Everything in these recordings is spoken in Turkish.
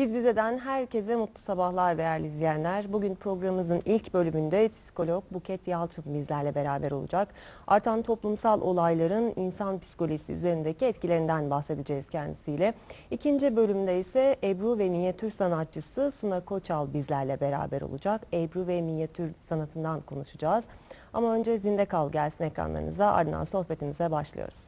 Biz bizeden herkese mutlu sabahlar değerli izleyenler. Bugün programımızın ilk bölümünde psikolog Buket Yalçın bizlerle beraber olacak. Artan toplumsal olayların insan psikolojisi üzerindeki etkilerinden bahsedeceğiz kendisiyle. İkinci bölümde ise Ebru ve minyatür sanatçısı Suna Koçal bizlerle beraber olacak. Ebru ve minyatür sanatından konuşacağız. Ama önce Zinde Kal gelsin ekranlarınıza ardından sohbetimize başlıyoruz.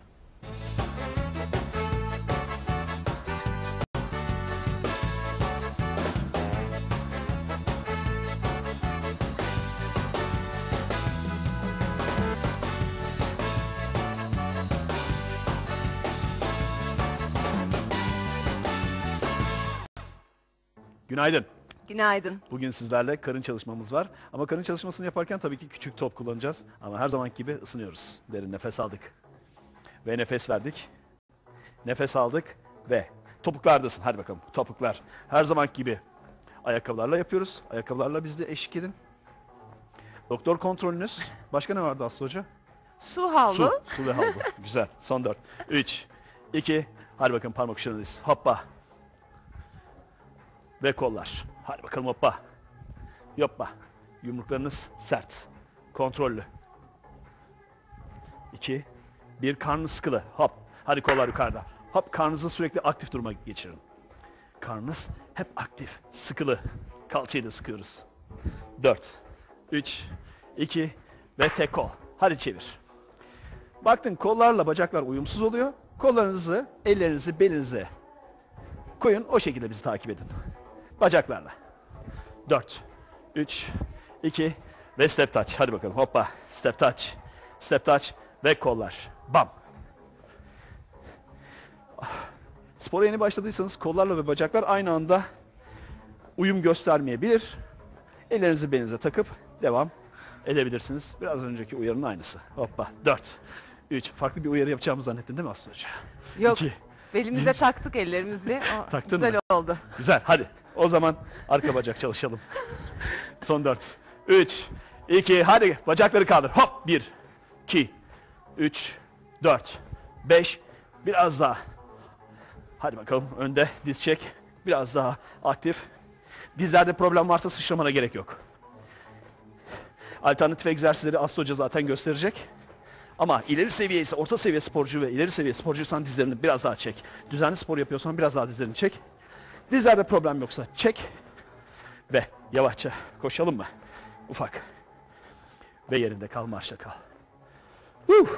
Günaydın. Günaydın. Bugün sizlerle karın çalışmamız var. Ama karın çalışmasını yaparken tabii ki küçük top kullanacağız. Ama her zamanki gibi ısınıyoruz. Derin nefes aldık. Ve nefes verdik. Nefes aldık ve topuklardasın. Hadi bakalım topuklar. Her zamanki gibi ayakkabılarla yapıyoruz. Ayakkabılarla biz de eşlik edin. Doktor kontrolünüz. Başka ne vardı Aslı Hoca? Su havlu. Su. Su ve havlu. Güzel. Son dört. Üç. iki. Hadi bakalım parmak uçlarındayız. Hoppa. Ve kollar. Hadi bakalım hoppa. Yoppa. Yumruklarınız sert. Kontrollü. İki. Bir karnı sıkılı. Hop. Hadi kollar yukarıda. Hop karnınızı sürekli aktif duruma geçirin. Karnınız hep aktif. Sıkılı. Kalçayı da sıkıyoruz. Dört. Üç. iki Ve tek kol. Hadi çevir. Baktın kollarla bacaklar uyumsuz oluyor. Kollarınızı, ellerinizi belinize koyun. O şekilde bizi takip edin. Bacaklarla. 4, 3, 2 ve step touch. Hadi bakalım hoppa. Step touch. Step touch ve kollar. Bam. Spora yeni başladıysanız kollarla ve bacaklar aynı anda uyum göstermeyebilir. Ellerinizi belinize takıp devam edebilirsiniz. Biraz önceki uyarının aynısı. Hoppa. 4, 3. Farklı bir uyarı yapacağımı zannettin değil mi Aslı Hoca? Yok. İki. Belimize taktık ellerimizi. O Taktın güzel mı? oldu. Güzel hadi. O zaman arka bacak çalışalım. Son 4. 3, 2, hadi bacakları kaldır. Hop 1, 2, 3, 4, 5. Biraz daha. Hadi bakalım önde diz çek. Biraz daha aktif. Dizlerde problem varsa sıçramana gerek yok. Alternatif egzersizleri Aslı Hoca zaten gösterecek. Ama ileri seviye ise orta seviye sporcu ve ileri seviye sporcuysan dizlerini biraz daha çek. Düzenli spor yapıyorsan biraz daha dizlerini çek. Dizlerde problem yoksa çek ve yavaşça koşalım mı? Ufak. Ve yerinde kal, marşa kal. Huh.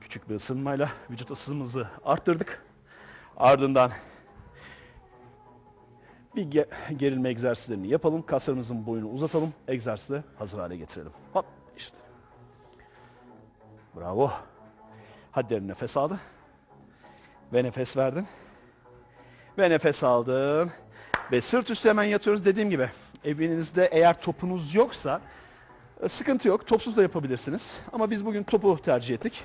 Küçük bir ısınmayla vücut ısımızı arttırdık. Ardından bir ge- gerilme egzersizlerini yapalım. Kaslarımızın boyunu uzatalım. Egzersizi hazır hale getirelim. Hop işte. Bravo. Hadi derin nefes aldın. Ve nefes verdin. Ve nefes aldın. Ve sırt üstü hemen yatıyoruz dediğim gibi. Evinizde eğer topunuz yoksa e, sıkıntı yok. Topsuz da yapabilirsiniz. Ama biz bugün topu tercih ettik.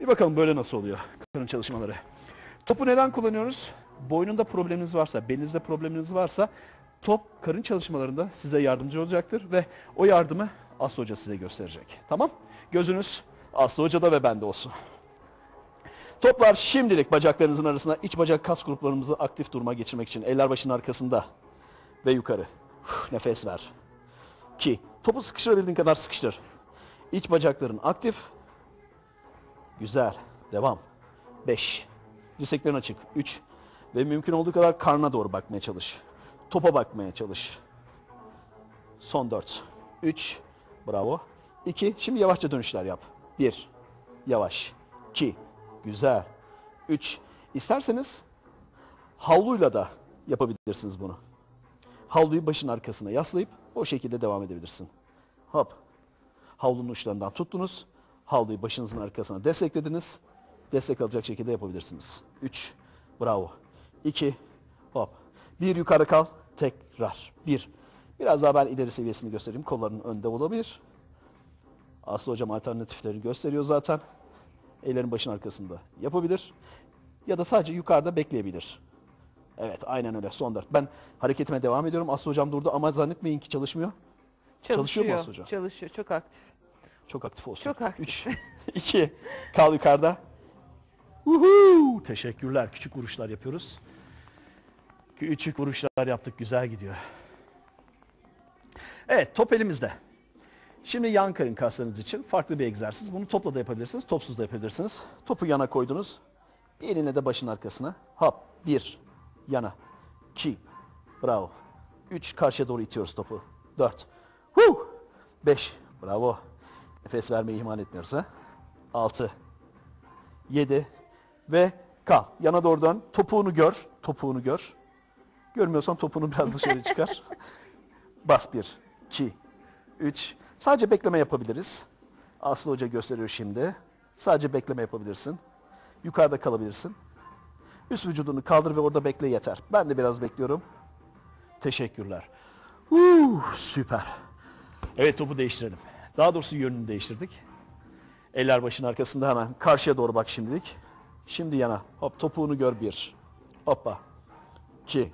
Bir bakalım böyle nasıl oluyor karın çalışmaları. Topu neden kullanıyoruz? Boynunda probleminiz varsa, belinizde probleminiz varsa top karın çalışmalarında size yardımcı olacaktır ve o yardımı Aslı Hoca size gösterecek. Tamam? Gözünüz Aslı Hoca'da ve bende olsun. Toplar şimdilik bacaklarınızın arasına iç bacak kas gruplarımızı aktif duruma geçirmek için eller başının arkasında ve yukarı. Uf, nefes ver. 2. Topu sıkıştırabildiğin kadar sıkıştır. İç bacakların aktif. Güzel. Devam. 5. Dirseklerin açık. 3. Ve mümkün olduğu kadar karnına doğru bakmaya çalış. Topa bakmaya çalış. Son 4. 3. Bravo. 2. Şimdi yavaşça dönüşler yap. 1. Yavaş. 2. Güzel. 3. İsterseniz havluyla da yapabilirsiniz bunu. Havluyu başın arkasına yaslayıp o şekilde devam edebilirsin. Hop. Havlunun uçlarından tuttunuz. Havluyu başınızın arkasına desteklediniz. Destek alacak şekilde yapabilirsiniz. 3. Bravo. 2. Hop. 1 yukarı kal. Tekrar. 1. Biraz daha ben ileri seviyesini göstereyim. Kolların önde olabilir. Aslı hocam alternatifleri gösteriyor zaten. Ellerin başın arkasında yapabilir. Ya da sadece yukarıda bekleyebilir. Evet aynen öyle son dört. Ben hareketime devam ediyorum. Aslı hocam durdu ama zannetmeyin ki çalışmıyor. Çalışıyor mu Aslı hocam? Çalışıyor. Çok aktif. Çok aktif olsun. Çok aktif. 3, 2, kal yukarıda. Uhu! Teşekkürler. Küçük vuruşlar yapıyoruz. Küçük vuruşlar yaptık. Güzel gidiyor. Evet top elimizde. Şimdi yan karın kaslarınız için farklı bir egzersiz. Bunu topla da yapabilirsiniz, topsuz da yapabilirsiniz. Topu yana koydunuz. Bir eline de başın arkasına. Hop. Bir. Yana. İki. Bravo. Üç. Karşıya doğru itiyoruz topu. Dört. Hu. Beş. Bravo. Nefes vermeyi ihmal etmiyoruz ha. Altı. Yedi. Ve kal. Yana doğru dön. Topuğunu gör. Topuğunu gör. Görmüyorsan topuğunu biraz dışarı çıkar. Bas bir, iki, üç. Sadece bekleme yapabiliriz. Aslı Hoca gösteriyor şimdi. Sadece bekleme yapabilirsin. Yukarıda kalabilirsin. Üst vücudunu kaldır ve orada bekle yeter. Ben de biraz bekliyorum. Teşekkürler. Uh, süper. Evet topu değiştirelim. Daha doğrusu yönünü değiştirdik. Eller başın arkasında hemen karşıya doğru bak şimdilik. Şimdi yana. Hop topuğunu gör bir. Hoppa. İki.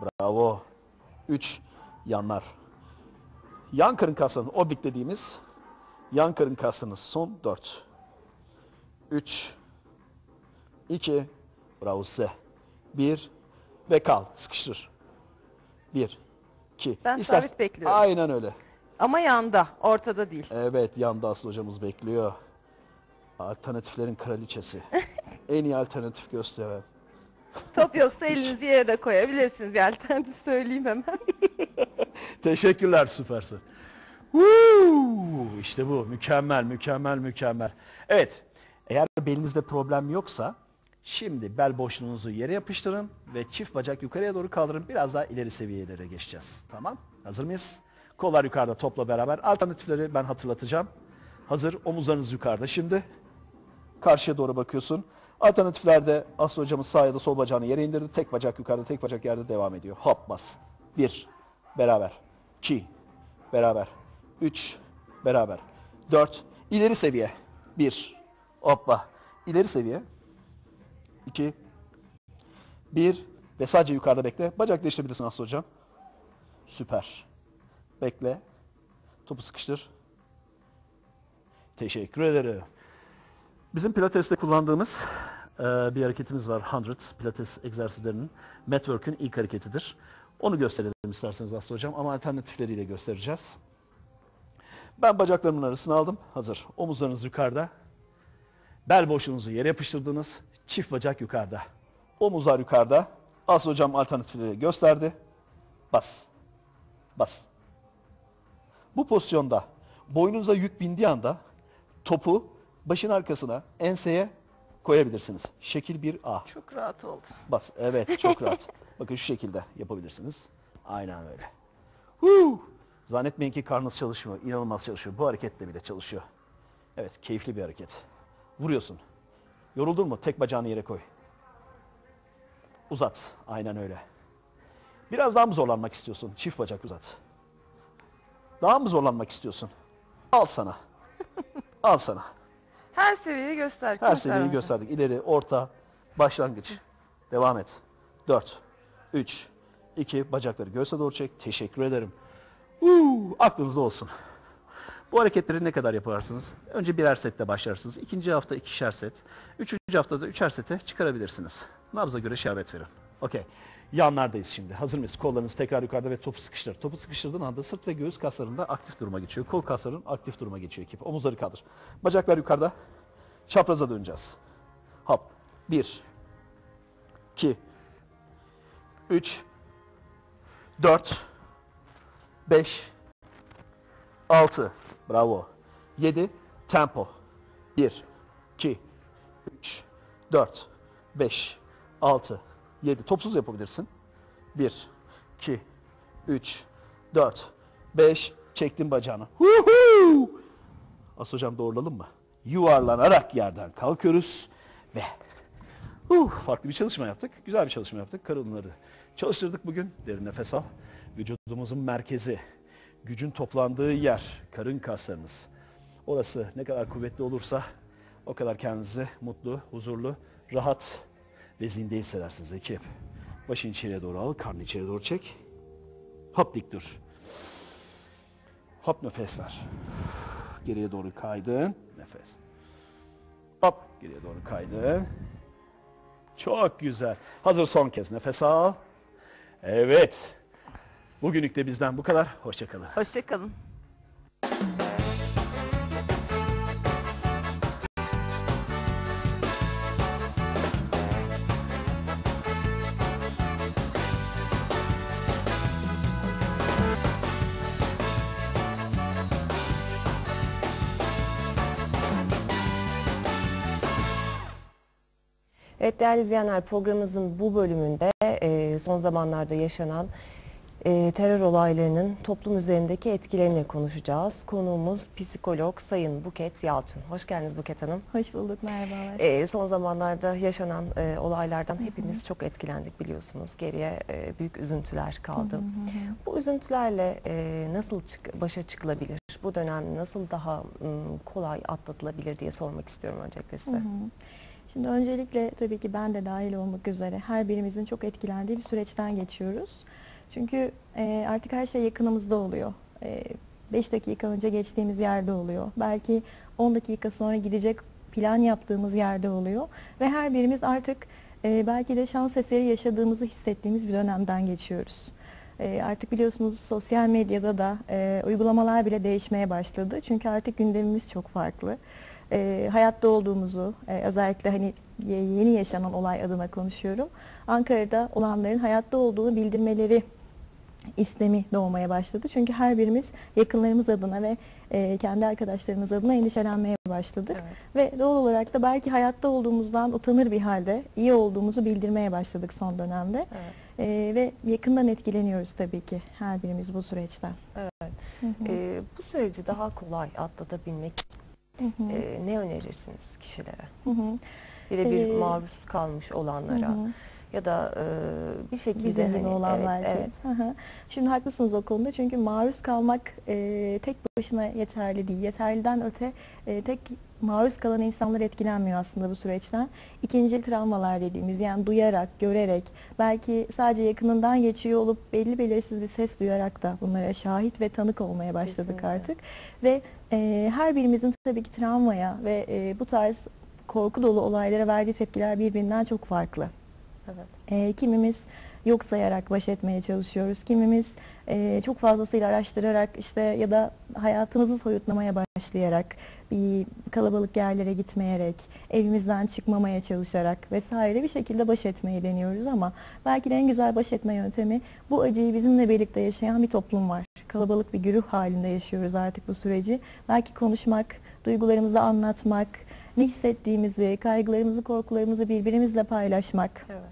Bravo. Üç. Yanlar. Yan karın kaslarının oblik dediğimiz yan karın kaslarının son dört. Üç. iki, Bravo size. Bir. Ve kal. Sıkıştır. Bir. iki. Ben İstersen- sabit bekliyorum. Aynen öyle. Ama yanda, ortada değil. Evet yanda Aslı hocamız bekliyor. Alternatiflerin kraliçesi. en iyi alternatif gösteren. Top yoksa elinizi yere de koyabilirsiniz. Bir alternatif söyleyeyim hemen. Teşekkürler süpersin. Woo! İşte bu mükemmel mükemmel mükemmel. Evet eğer belinizde problem yoksa şimdi bel boşluğunuzu yere yapıştırın ve çift bacak yukarıya doğru kaldırın. Biraz daha ileri seviyelere geçeceğiz. Tamam hazır mıyız? Kollar yukarıda topla beraber. Alternatifleri ben hatırlatacağım. Hazır omuzlarınız yukarıda şimdi. Karşıya doğru bakıyorsun. Alternatiflerde Aslı hocamız sağ ya da sol bacağını yere indirdi. Tek bacak yukarıda, tek bacak yerde devam ediyor. Hop bas. Bir, beraber. İki, beraber. Üç, beraber. Dört, ileri seviye. Bir, hoppa. İleri seviye. İki, bir ve sadece yukarıda bekle. Bacak değiştirebilirsin Aslı hocam. Süper. Bekle. Topu sıkıştır. Teşekkür ederim. Bizim pilateste kullandığımız e, bir hareketimiz var. 100 pilates egzersizlerinin Network'ün ilk hareketidir. Onu gösterelim isterseniz Aslı Hocam ama alternatifleriyle göstereceğiz. Ben bacaklarımın arasına aldım. Hazır. Omuzlarınız yukarıda. Bel boşluğunuzu yere yapıştırdınız. Çift bacak yukarıda. Omuzlar yukarıda. Aslı Hocam alternatifleri gösterdi. Bas. Bas. Bu pozisyonda boynunuza yük bindiği anda topu başın arkasına, enseye koyabilirsiniz. Şekil 1A. Çok rahat oldu. Bas. Evet çok rahat. Bakın şu şekilde yapabilirsiniz. Aynen öyle. Huu! Zannetmeyin ki karnınız çalışmıyor. İnanılmaz çalışıyor. Bu hareketle bile çalışıyor. Evet keyifli bir hareket. Vuruyorsun. Yoruldun mu? Tek bacağını yere koy. Uzat. Aynen öyle. Biraz daha mı zorlanmak istiyorsun? Çift bacak uzat. Daha mı zorlanmak istiyorsun? Al sana. Al sana. Her seviyeyi göster. Her seviyeyi gösterdik. İleri, orta, başlangıç. Devam et. 4, 3, 2, bacakları göğse doğru çek. Teşekkür ederim. Uuu, aklınızda olsun. Bu hareketleri ne kadar yaparsınız? Önce birer sette başlarsınız. İkinci hafta ikişer set. Üçüncü haftada üçer sete çıkarabilirsiniz. Nabza göre şerbet verin. Okey. Yanlardayız şimdi. Hazır mıyız? Kollarınız tekrar yukarıda ve topu sıkıştır. Topu sıkıştırdığın anda sırt ve göğüs kaslarında aktif duruma geçiyor. Kol kasların aktif duruma geçiyor ekip. Omuzları kaldır. Bacaklar yukarıda. Çapraza döneceğiz. Hop. Bir. iki, Üç. Dört. Beş. Altı. Bravo. Yedi. Tempo. Bir. iki, Üç. Dört. Beş. Altı. Yedi. Topsuz yapabilirsin. Bir. iki, Üç. Dört. Beş. Çektim bacağını. Huhu! As hocam doğrulalım mı? Yuvarlanarak yerden kalkıyoruz ve huh, farklı bir çalışma yaptık. Güzel bir çalışma yaptık. Karınları çalıştırdık bugün. Derin nefes al. Vücudumuzun merkezi, gücün toplandığı yer, karın kaslarınız. Orası ne kadar kuvvetli olursa o kadar kendinizi mutlu, huzurlu, rahat ve zinde hissedersiniz ekip. Başını içeriye doğru al, karnını içeriye doğru çek. Hop dik dur. Hop nefes ver. Geriye doğru kaydın. Nefes. Hop geriye doğru kaydın. Çok güzel. Hazır son kez nefes al. Evet. Bugünlük de bizden bu kadar. Hoşçakalın. Hoşçakalın. Evet değerli izleyenler programımızın bu bölümünde e, son zamanlarda yaşanan e, terör olaylarının toplum üzerindeki etkilerini konuşacağız. Konuğumuz psikolog Sayın Buket Yalçın. Hoş geldiniz Buket Hanım. Hoş bulduk, merhabalar. E, son zamanlarda yaşanan e, olaylardan hepimiz çok etkilendik biliyorsunuz. Geriye e, büyük üzüntüler kaldı. Bu üzüntülerle e, nasıl çık- başa çıkılabilir? Bu dönem nasıl daha m, kolay atlatılabilir diye sormak istiyorum öncelikle size. Hı hı. Şimdi öncelikle tabii ki ben de dahil olmak üzere her birimizin çok etkilendiği bir süreçten geçiyoruz. Çünkü e, artık her şey yakınımızda oluyor. 5 dakika önce geçtiğimiz yerde oluyor. Belki 10 dakika sonra gidecek plan yaptığımız yerde oluyor. Ve her birimiz artık e, belki de şans eseri yaşadığımızı hissettiğimiz bir dönemden geçiyoruz. E, artık biliyorsunuz sosyal medyada da e, uygulamalar bile değişmeye başladı. Çünkü artık gündemimiz çok farklı. E, hayatta olduğumuzu, e, özellikle hani ye- yeni yaşanan olay adına konuşuyorum. Ankara'da olanların hayatta olduğunu bildirmeleri istemi doğmaya başladı. Çünkü her birimiz yakınlarımız adına ve e, kendi arkadaşlarımız adına endişelenmeye başladık. Evet. Ve doğal olarak da belki hayatta olduğumuzdan utanır bir halde iyi olduğumuzu bildirmeye başladık son dönemde. Evet. E, ve yakından etkileniyoruz tabii ki her birimiz bu süreçten. Evet. Hı hı. E, bu süreci daha kolay atlatabilmek Hı hı. e, ne önerirsiniz kişilere? Hı hı. Birebir Ee, maruz kalmış olanlara Hı hı. ya da e, bir şekilde Bizim gibi hani, olan evet, evet. Hı hı. Şimdi haklısınız o konuda çünkü maruz kalmak e, tek başına yeterli değil. Yeterliden öte e, tek maruz kalan insanlar etkilenmiyor aslında bu süreçten. İkincil travmalar dediğimiz yani duyarak, görerek, belki sadece yakınından geçiyor olup belli belirsiz bir ses duyarak da bunlara şahit ve tanık olmaya başladık Kesinlikle. artık. Ve e, her birimizin tabii ki travmaya ve e, bu tarz korku dolu olaylara verdiği tepkiler birbirinden çok farklı. evet. E, kimimiz yok sayarak baş etmeye çalışıyoruz. Kimimiz e, çok fazlasıyla araştırarak işte ya da hayatımızı soyutlamaya başlayarak kalabalık yerlere gitmeyerek, evimizden çıkmamaya çalışarak vesaire bir şekilde baş etmeyi deniyoruz ama belki de en güzel baş etme yöntemi bu acıyı bizimle birlikte yaşayan bir toplum var. Kalabalık bir güruh halinde yaşıyoruz artık bu süreci. Belki konuşmak, duygularımızı anlatmak, ne hissettiğimizi, kaygılarımızı, korkularımızı birbirimizle paylaşmak evet.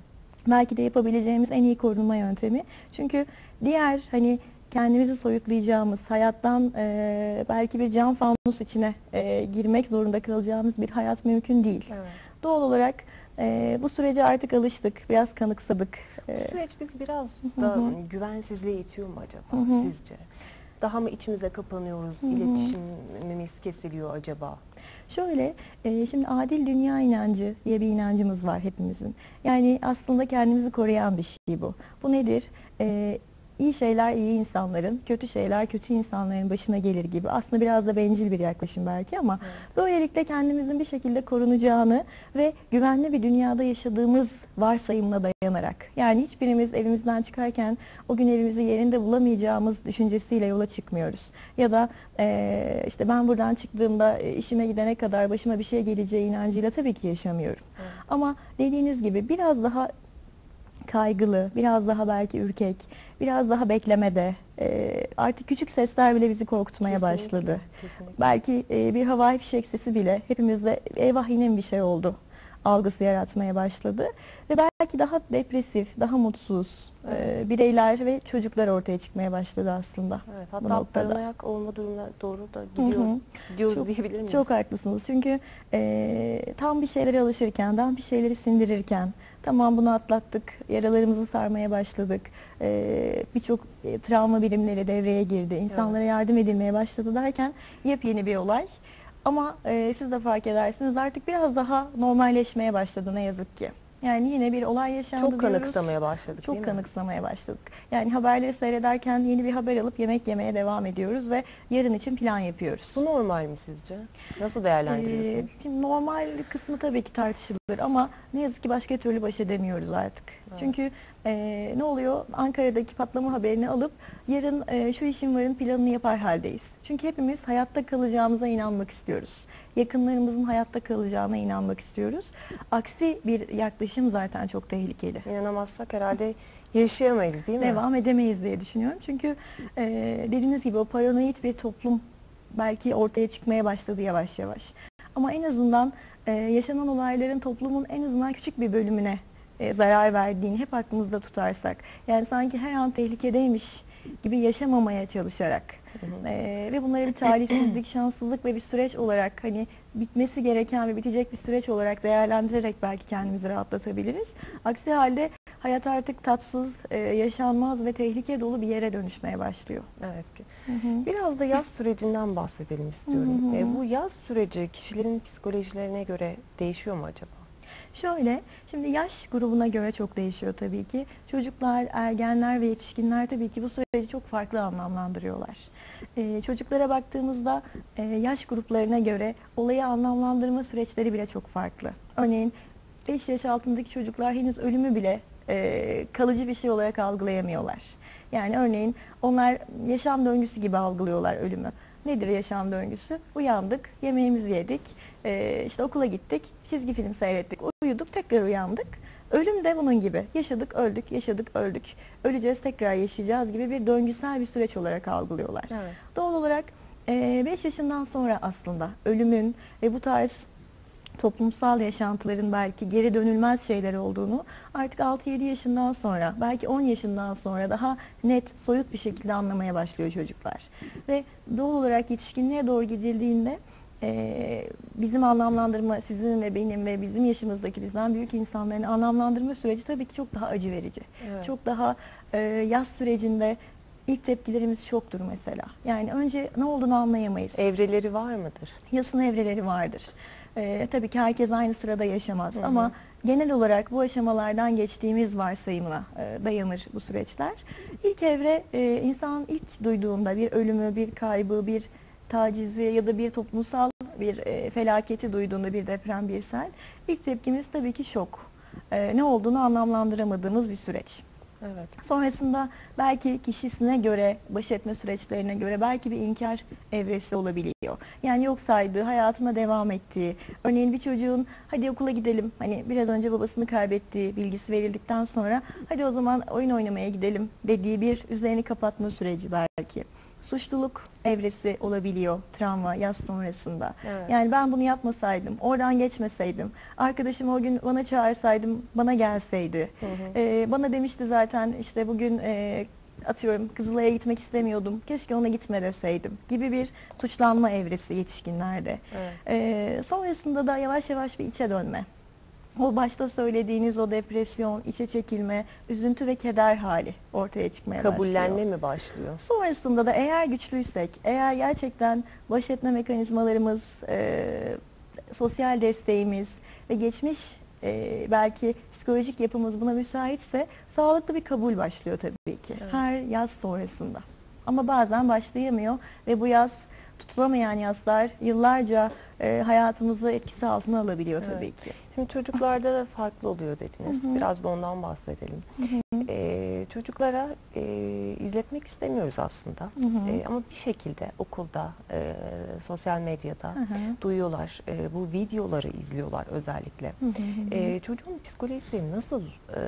belki de yapabileceğimiz en iyi korunma yöntemi. Çünkü diğer hani kendimizi soyutlayacağımız, hayattan e, belki bir cam fanus içine e, girmek zorunda kalacağımız bir hayat mümkün değil. evet. Doğal olarak e, bu sürece artık alıştık, biraz kanıksadık. Bu süreç biz biraz Hı da hı. güvensizliğe itiyor mu acaba Hı hı. sizce? Daha mı içimize kapanıyoruz, Hı hı. iletişimimiz kesiliyor acaba? Şöyle, e, şimdi adil dünya inancı diye bir inancımız var hepimizin. Yani aslında kendimizi koruyan bir şey bu. Bu nedir? E, iyi şeyler iyi insanların, kötü şeyler kötü insanların başına gelir gibi. Aslında biraz da bencil bir yaklaşım belki ama böylelikle kendimizin bir şekilde korunacağını ve güvenli bir dünyada yaşadığımız varsayımına dayanarak. Yani hiçbirimiz evimizden çıkarken o gün evimizi yerinde bulamayacağımız düşüncesiyle yola çıkmıyoruz. Ya da e, işte ben buradan çıktığımda işime gidene kadar başıma bir şey geleceği inancıyla tabii ki yaşamıyorum. Evet. Ama dediğiniz gibi biraz daha kaygılı, biraz daha belki ürkek, biraz daha beklemede. e, artık küçük sesler bile bizi korkutmaya Kesinlikle, başladı. Kesinlikle. Belki e, bir havai fişek sesi bile hepimizde eyvah yine mi bir şey oldu algısı yaratmaya başladı. Ve belki daha depresif, daha mutsuz e, Evet. bireyler ve çocuklar ortaya çıkmaya başladı aslında. Evet, hatta paranoyak olma durumuna doğru da Hı gidiyor, hı. gidiyoruz Çok- diyebilir miyiz? Çok haklısınız. Çünkü e, tam bir şeylere alışırken, tam bir şeyleri sindirirken, tamam bunu atlattık, yaralarımızı sarmaya başladık, e, birçok e, travma birimleri devreye girdi, insanlara yardım edilmeye başladı derken yepyeni bir olay. Ama e, siz de fark edersiniz artık biraz daha normalleşmeye başladı ne yazık ki. Yani yine bir olay yaşandı Çok diyoruz. kanıksamaya başladık değil Çok mi? kanıksamaya başladık. Yani haberleri seyrederken yeni bir haber alıp yemek yemeye devam ediyoruz ve yarın için plan yapıyoruz. Bu normal mi sizce? Nasıl değerlendiriyorsunuz? Ee, normal kısmı tabii ki tartışılır ama ne yazık ki başka türlü baş edemiyoruz artık. Evet. Çünkü e, ne oluyor? Ankara'daki patlama haberini alıp yarın e, şu işin varın planını yapar haldeyiz. Çünkü hepimiz hayatta kalacağımıza inanmak istiyoruz. Yakınlarımızın hayatta kalacağına inanmak istiyoruz. Aksi bir yaklaşım zaten çok tehlikeli. İnanamazsak herhalde yaşayamayız değil mi? Devam edemeyiz diye düşünüyorum. Çünkü e, dediğiniz gibi o paranoid bir toplum belki ortaya çıkmaya başladı yavaş yavaş. Ama en azından e, yaşanan olayların toplumun en azından küçük bir bölümüne e, zarar verdiğini hep aklımızda tutarsak. Yani sanki her an tehlikedeymiş gibi yaşamamaya çalışarak e, ve bunları bir talihsizlik, şanssızlık ve bir süreç olarak hani bitmesi gereken ve bitecek bir süreç olarak değerlendirerek belki kendimizi rahatlatabiliriz. Aksi halde hayat artık tatsız, e, yaşanmaz ve tehlike dolu bir yere dönüşmeye başlıyor. Evet. Biraz da yaz sürecinden bahsedelim istiyorum. Hı hı. E, bu yaz süreci kişilerin psikolojilerine göre değişiyor mu acaba? Şöyle, şimdi yaş grubuna göre çok değişiyor tabii ki. Çocuklar, ergenler ve yetişkinler tabii ki bu süreci çok farklı anlamlandırıyorlar. Ee, çocuklara baktığımızda e, yaş gruplarına göre olayı anlamlandırma süreçleri bile çok farklı. Örneğin 5 yaş altındaki çocuklar henüz ölümü bile e, kalıcı bir şey olarak algılayamıyorlar. Yani örneğin onlar yaşam döngüsü gibi algılıyorlar ölümü. Nedir yaşam döngüsü? Uyandık, yemeğimizi yedik, e, işte okula gittik, çizgi film seyrettik, uyuduk, tekrar uyandık. Ölüm de bunun gibi. Yaşadık, öldük, yaşadık, öldük. Öleceğiz, tekrar yaşayacağız gibi bir döngüsel bir süreç olarak algılıyorlar. Evet. Doğal olarak 5 yaşından sonra aslında ölümün ve bu tarz toplumsal yaşantıların belki geri dönülmez şeyler olduğunu artık 6-7 yaşından sonra belki 10 yaşından sonra daha net soyut bir şekilde anlamaya başlıyor çocuklar. Ve doğal olarak yetişkinliğe doğru gidildiğinde e, bizim anlamlandırma sizin ve benim ve bizim yaşımızdaki bizden büyük insanların anlamlandırma süreci tabii ki çok daha acı verici. Evet. Çok daha e, yaz sürecinde ilk tepkilerimiz şoktur mesela. Yani önce ne olduğunu anlayamayız. Evreleri var mıdır? Yasın evreleri vardır. Ee, tabii ki herkes aynı sırada yaşamaz Hı hı. ama genel olarak bu aşamalardan geçtiğimiz varsayımına e, dayanır bu süreçler. İlk evre e, insan ilk duyduğunda bir ölümü, bir kaybı, bir tacizi ya da bir toplumsal bir e, felaketi duyduğunda bir deprem, bir sel ilk tepkimiz tabii ki şok. E, ne olduğunu anlamlandıramadığımız bir süreç. Evet. Sonrasında belki kişisine göre, baş etme süreçlerine göre belki bir inkar evresi olabiliyor. Yani yok saydığı, hayatına devam ettiği, örneğin bir çocuğun hadi okula gidelim, hani biraz önce babasını kaybettiği bilgisi verildikten sonra hadi o zaman oyun oynamaya gidelim dediği bir üzerini kapatma süreci belki. Suçluluk evresi olabiliyor travma yaz sonrasında. Evet. Yani ben bunu yapmasaydım, oradan geçmeseydim, arkadaşım o gün bana çağırsaydım, bana gelseydi. Hı hı. Ee, bana demişti zaten işte bugün e, atıyorum Kızılay'a gitmek istemiyordum. Keşke ona gitme deseydim gibi bir suçlanma evresi yetişkinlerde. Evet. Ee, sonrasında da yavaş yavaş bir içe dönme. O başta söylediğiniz o depresyon, içe çekilme, üzüntü ve keder hali ortaya çıkmaya başlıyor. Kabullenme mi başlıyor? Sonrasında da eğer güçlüysek, eğer gerçekten baş etme mekanizmalarımız, e, sosyal desteğimiz ve geçmiş e, belki psikolojik yapımız buna müsaitse sağlıklı bir kabul başlıyor tabii ki Evet. her yaz sonrasında. Ama bazen başlayamıyor ve bu yaz tutulamayan yazlar yıllarca e, hayatımızı etkisi altına alabiliyor Evet. tabii ki. Şimdi çocuklarda da farklı oluyor dediniz. Hı hı. Biraz da ondan bahsedelim. Ee, çocuklara e, izletmek istemiyoruz aslında. Hı hı. Ee, ama bir şekilde okulda, e, sosyal medyada Hı hı. duyuyorlar. E, bu videoları izliyorlar özellikle. Hı hı hı. E, çocuğun psikolojisi nasıl e,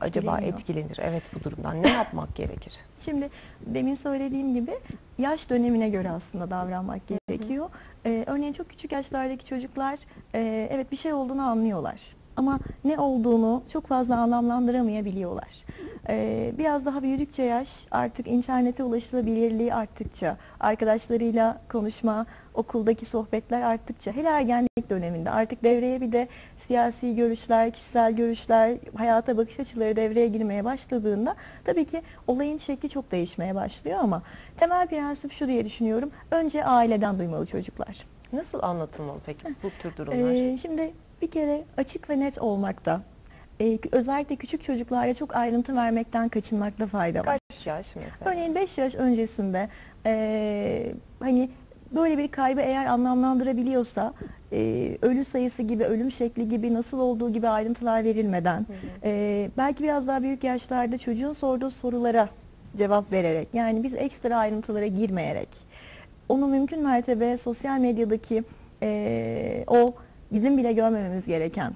acaba etkilenir? Evet bu durumdan. Ne yapmak gerekir? Şimdi demin söylediğim gibi yaş dönemine göre aslında davranmak gerekiyor. Ee, örneğin çok küçük yaşlardaki çocuklar e, evet bir şey olduğunu anlıyorlar. Ama ne olduğunu çok fazla anlamlandıramayabiliyorlar. Ee, biraz daha büyüdükçe yaş artık internete ulaşılabilirliği arttıkça, arkadaşlarıyla konuşma, okuldaki sohbetler arttıkça, hele ergenlik döneminde artık devreye bir de siyasi görüşler, kişisel görüşler, hayata bakış açıları devreye girmeye başladığında tabii ki olayın şekli çok değişmeye başlıyor ama temel prensip şu diye düşünüyorum. Önce aileden duymalı çocuklar. Nasıl anlatılmalı peki bu tür durumlar? Ee, şimdi bir kere açık ve net olmakta. Ee, özellikle küçük çocuklara çok ayrıntı vermekten kaçınmakta fayda var. Kaç yaş mesela? Örneğin 5 yaş öncesinde eee, hani böyle bir kaybı eğer anlamlandırabiliyorsa e, ölü sayısı gibi, ölüm şekli gibi, nasıl olduğu gibi ayrıntılar verilmeden e, belki biraz daha büyük yaşlarda çocuğun sorduğu sorulara cevap vererek yani biz ekstra ayrıntılara girmeyerek onu mümkün mertebe sosyal medyadaki e, o bizim bile görmememiz gereken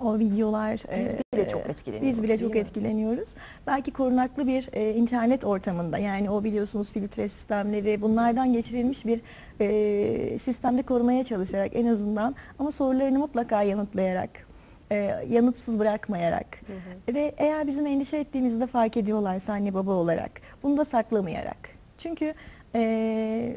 o videolar Biz e, bile çok etkileniyoruz, Biz bile çok mi? etkileniyoruz. Belki korunaklı bir e, internet ortamında yani o biliyorsunuz filtre sistemleri bunlardan geçirilmiş bir e, sistemde korumaya çalışarak en azından ama sorularını mutlaka yanıtlayarak e, yanıtsız bırakmayarak ve eğer bizim endişe ettiğimizde fark ediyorlarsa anne baba olarak bunu da saklamayarak. Çünkü e,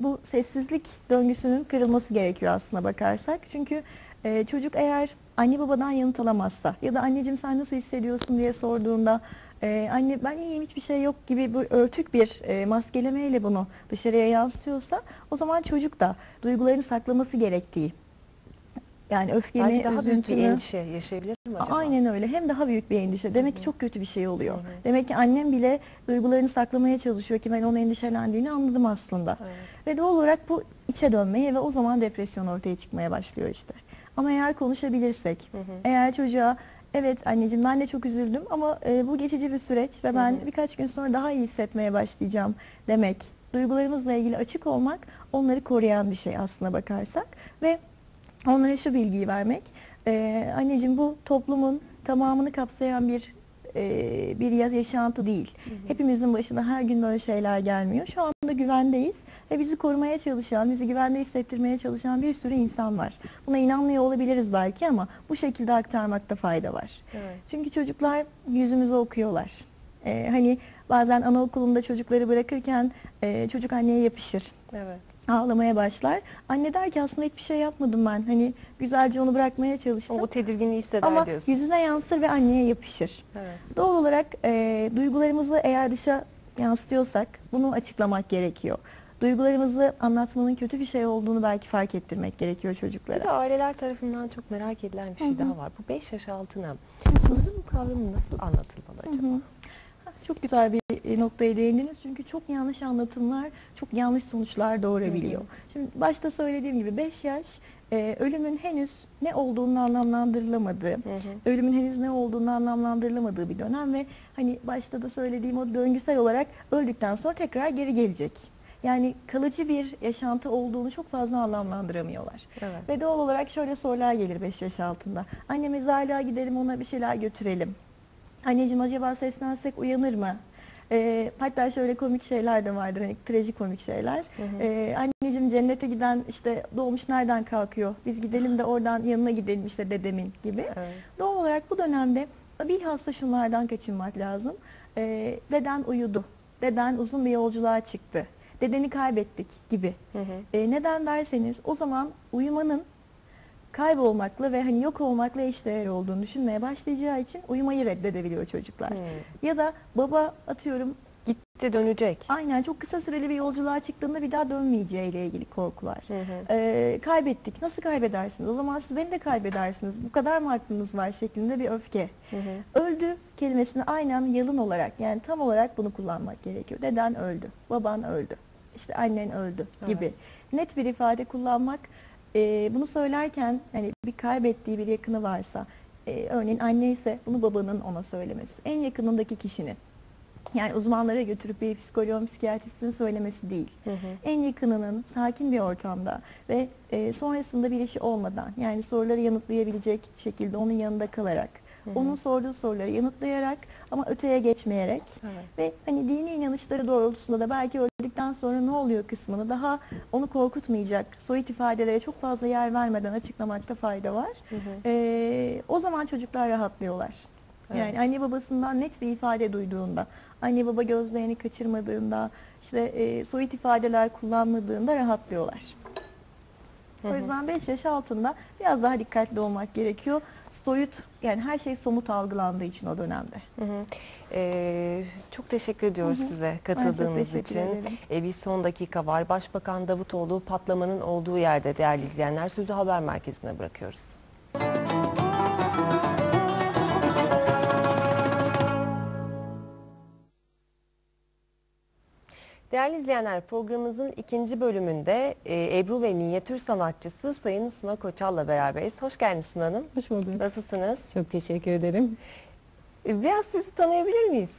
bu sessizlik döngüsünün kırılması gerekiyor aslına bakarsak. Çünkü e, çocuk eğer anne babadan yanıt alamazsa ya da anneciğim sen nasıl hissediyorsun diye sorduğunda e, anne ben iyiyim hiçbir şey yok gibi bu örtük bir e, maskelemeyle bunu dışarıya yansıtıyorsa o zaman çocuk da duygularını saklaması gerektiği yani öfkeni, Belki daha büyük bir üzüntünü- endişe yaşayabilir mi acaba? Aynen öyle. Hem daha büyük bir endişe. Demek ki çok kötü bir şey oluyor. Demek ki annem bile duygularını saklamaya çalışıyor ki ben onun endişelendiğini anladım aslında. Evet. Ve doğal olarak bu içe dönmeye ve o zaman depresyon ortaya çıkmaya başlıyor işte. Ama eğer konuşabilirsek, eğer çocuğa evet anneciğim ben de çok üzüldüm ama e, bu geçici bir süreç ve ben birkaç gün sonra daha iyi hissetmeye başlayacağım demek. Duygularımızla ilgili açık olmak onları koruyan bir şey aslına bakarsak ve onlara şu bilgiyi vermek. Ee, anneciğim bu toplumun tamamını kapsayan bir e, bir yaşantı değil. Hepimizin başına her gün böyle şeyler gelmiyor. Şu anda güvendeyiz ve bizi korumaya çalışan, bizi güvende hissettirmeye çalışan bir sürü insan var. Buna inanmıyor olabiliriz belki ama bu şekilde aktarmakta fayda var. Evet. Çünkü çocuklar yüzümüzü okuyorlar. Ee, hani bazen anaokulunda çocukları bırakırken e, çocuk anneye yapışır Evet. ağlamaya başlar. Anne der ki aslında hiçbir şey yapmadım ben. Hani güzelce onu bırakmaya çalıştım. O tedirginliği hisseder Ama diyorsun. yüzüne yansır ve anneye yapışır. Evet. Doğal olarak e, duygularımızı eğer dışa yansıtıyorsak bunu açıklamak gerekiyor. Duygularımızı anlatmanın kötü bir şey olduğunu belki fark ettirmek gerekiyor Bir çocuklara. de aileler tarafından çok merak edilen bir şey daha var. Bu 5 yaş altına ırım kavramı nasıl anlatılmalı acaba? Hı hı. Çok güzel bir e, noktaya değindiniz çünkü çok yanlış anlatımlar çok yanlış sonuçlar doğurabiliyor. Şimdi başta söylediğim gibi 5 yaş e, ölümün henüz ne olduğunu anlamlandırılamadığı, ölümün henüz ne olduğunu anlamlandırılamadığı bir dönem ve hani başta da söylediğim o döngüsel olarak öldükten sonra tekrar geri gelecek. Yani kalıcı bir yaşantı olduğunu çok fazla anlamlandıramıyorlar. Evet. Ve doğal olarak şöyle sorular gelir 5 yaş altında. Anne mezarlığa gidelim ona bir şeyler götürelim. Anneciğim acaba seslensek uyanır mı? Ee, hatta şöyle komik şeyler de vardır, hani trajikomik şeyler. Ee, anneciğim cennete giden işte doğmuş nereden kalkıyor? Biz gidelim de oradan yanına gidelim işte dedemin gibi. Evet. Doğal olarak bu dönemde bilhassa şunlardan kaçınmak lazım. Ee, deden uyudu, deden uzun bir yolculuğa çıktı, dedeni kaybettik gibi. Hı hı. Ee, neden derseniz o zaman uyumanın kaybolmakla ve hani yok olmakla eşdeğer olduğunu düşünmeye başlayacağı için uyumayı reddedebiliyor çocuklar. Hı. Ya da baba atıyorum Gitti dönecek. aynen çok kısa süreli bir yolculuğa çıktığında bir daha dönmeyeceği ile ilgili korkular. Hı hı. Ee, kaybettik. Nasıl kaybedersiniz? O zaman siz beni de kaybedersiniz. Bu kadar mı aklınız var şeklinde bir öfke. Hı hı. Öldü kelimesini aynen yalın olarak yani tam olarak bunu kullanmak gerekiyor. Deden öldü, baban öldü, işte annen öldü gibi. Evet. Net bir ifade kullanmak e, bunu söylerken hani bir kaybettiği bir yakını varsa e, örneğin anne ise bunu babanın ona söylemesi. En yakınındaki kişinin. Yani uzmanlara götürüp bir psikoloğun, psikiyatristin söylemesi değil. Hı hı. En yakınının sakin bir ortamda ve e, sonrasında bir işi olmadan yani soruları yanıtlayabilecek şekilde onun yanında kalarak, onun sorduğu soruları yanıtlayarak ama öteye geçmeyerek Evet. ve hani dini inanışları doğrultusunda da belki öldükten sonra ne oluyor kısmını daha onu korkutmayacak soyut ifadelere çok fazla yer vermeden açıklamakta fayda var. Hı hı. Ee, o zaman çocuklar rahatlıyorlar. Evet. Yani anne babasından net bir ifade duyduğunda, anne baba gözlerini kaçırmadığında, işte e, soyut ifadeler kullanmadığında rahatlıyorlar. O yüzden 5 yaş altında biraz daha dikkatli olmak gerekiyor. Soyut yani her şey somut algılandığı için o dönemde. Hı hı. Ee, çok teşekkür ediyoruz Hı hı. size katıldığınız için. ederim. Ee, bir son dakika var. Başbakan Davutoğlu patlamanın olduğu yerde değerli izleyenler sözü haber merkezine bırakıyoruz. Değerli izleyenler programımızın ikinci bölümünde e, Ebru ve minyatür sanatçısı Sayın Suna Koçal'la beraberiz. Hoş geldiniz Suna Hanım. Hoş bulduk. Nasılsınız? Çok teşekkür ederim. E, Biraz sizi tanıyabilir miyiz?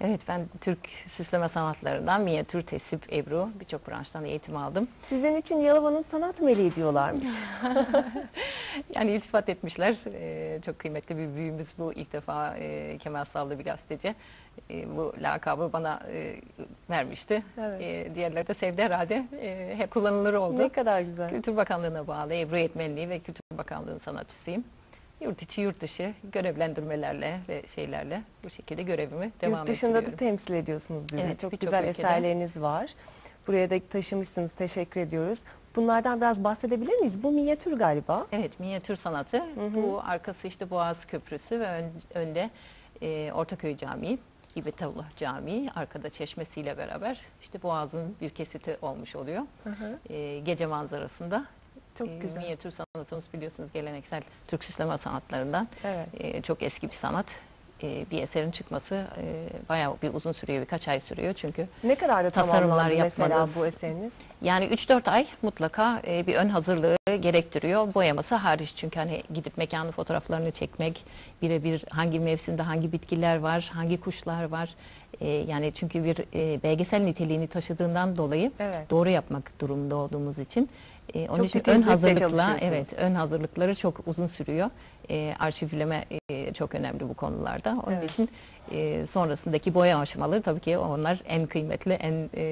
Evet ben Türk süsleme sanatlarından minyatür tesip Ebru birçok branştan eğitim aldım. Sizin için Yalova'nın sanat meleği diyorlarmış. Yani iltifat etmişler. Ee, çok kıymetli bir büyüğümüz bu ilk defa e, Kemal Sallı bir gazeteci. E, bu lakabı bana e, vermişti. Evet. E, diğerleri de sevdi herhalde. E, hep kullanılır oldu. ne kadar güzel. Kültür Bakanlığı'na bağlı Ebru Yetmenliği ve Kültür Bakanlığı'nın sanatçısıyım. Yurt içi yurt dışı görevlendirmelerle ve şeylerle bu şekilde görevimi devam Yurt dışında da temsil ediyorsunuz bizi. Evet, Çok birçok güzel ülkede. eserleriniz var. Buraya da taşımışsınız. Teşekkür ediyoruz. Bunlardan biraz bahsedebilir miyiz? Bu minyatür galiba. Evet, minyatür sanatı. Bu arkası işte Boğaz Köprüsü ve ön- önde e, Ortaköy Camii, İbetullah Camii, arkada çeşmesiyle beraber işte Boğaz'ın bir kesiti olmuş oluyor. E, gece manzarasında. Çok E, güzel. Minyatür sanatımız biliyorsunuz geleneksel Türk süsleme sanatlarından. Evet. E, çok eski bir sanat. E, bir eserin çıkması e, bayağı bir uzun sürüyor, birkaç ay sürüyor çünkü. Ne kadar da Tasarımlar mesela bu eseriniz? Yani 3-4 ay mutlaka e, bir ön hazırlığı gerektiriyor. Boyaması hariç çünkü hani gidip mekanın fotoğraflarını çekmek, birebir hangi mevsimde hangi bitkiler var, hangi kuşlar var. E, yani çünkü bir e, belgesel niteliğini taşıdığından dolayı Evet. doğru yapmak durumunda olduğumuz için e, onun Çok için ön hazırlıkla evet ön hazırlıkları çok uzun sürüyor. E, arşivleme e, çok önemli bu konularda. Onun Evet. için e, sonrasındaki boya aşamaları tabii ki onlar en kıymetli, en e,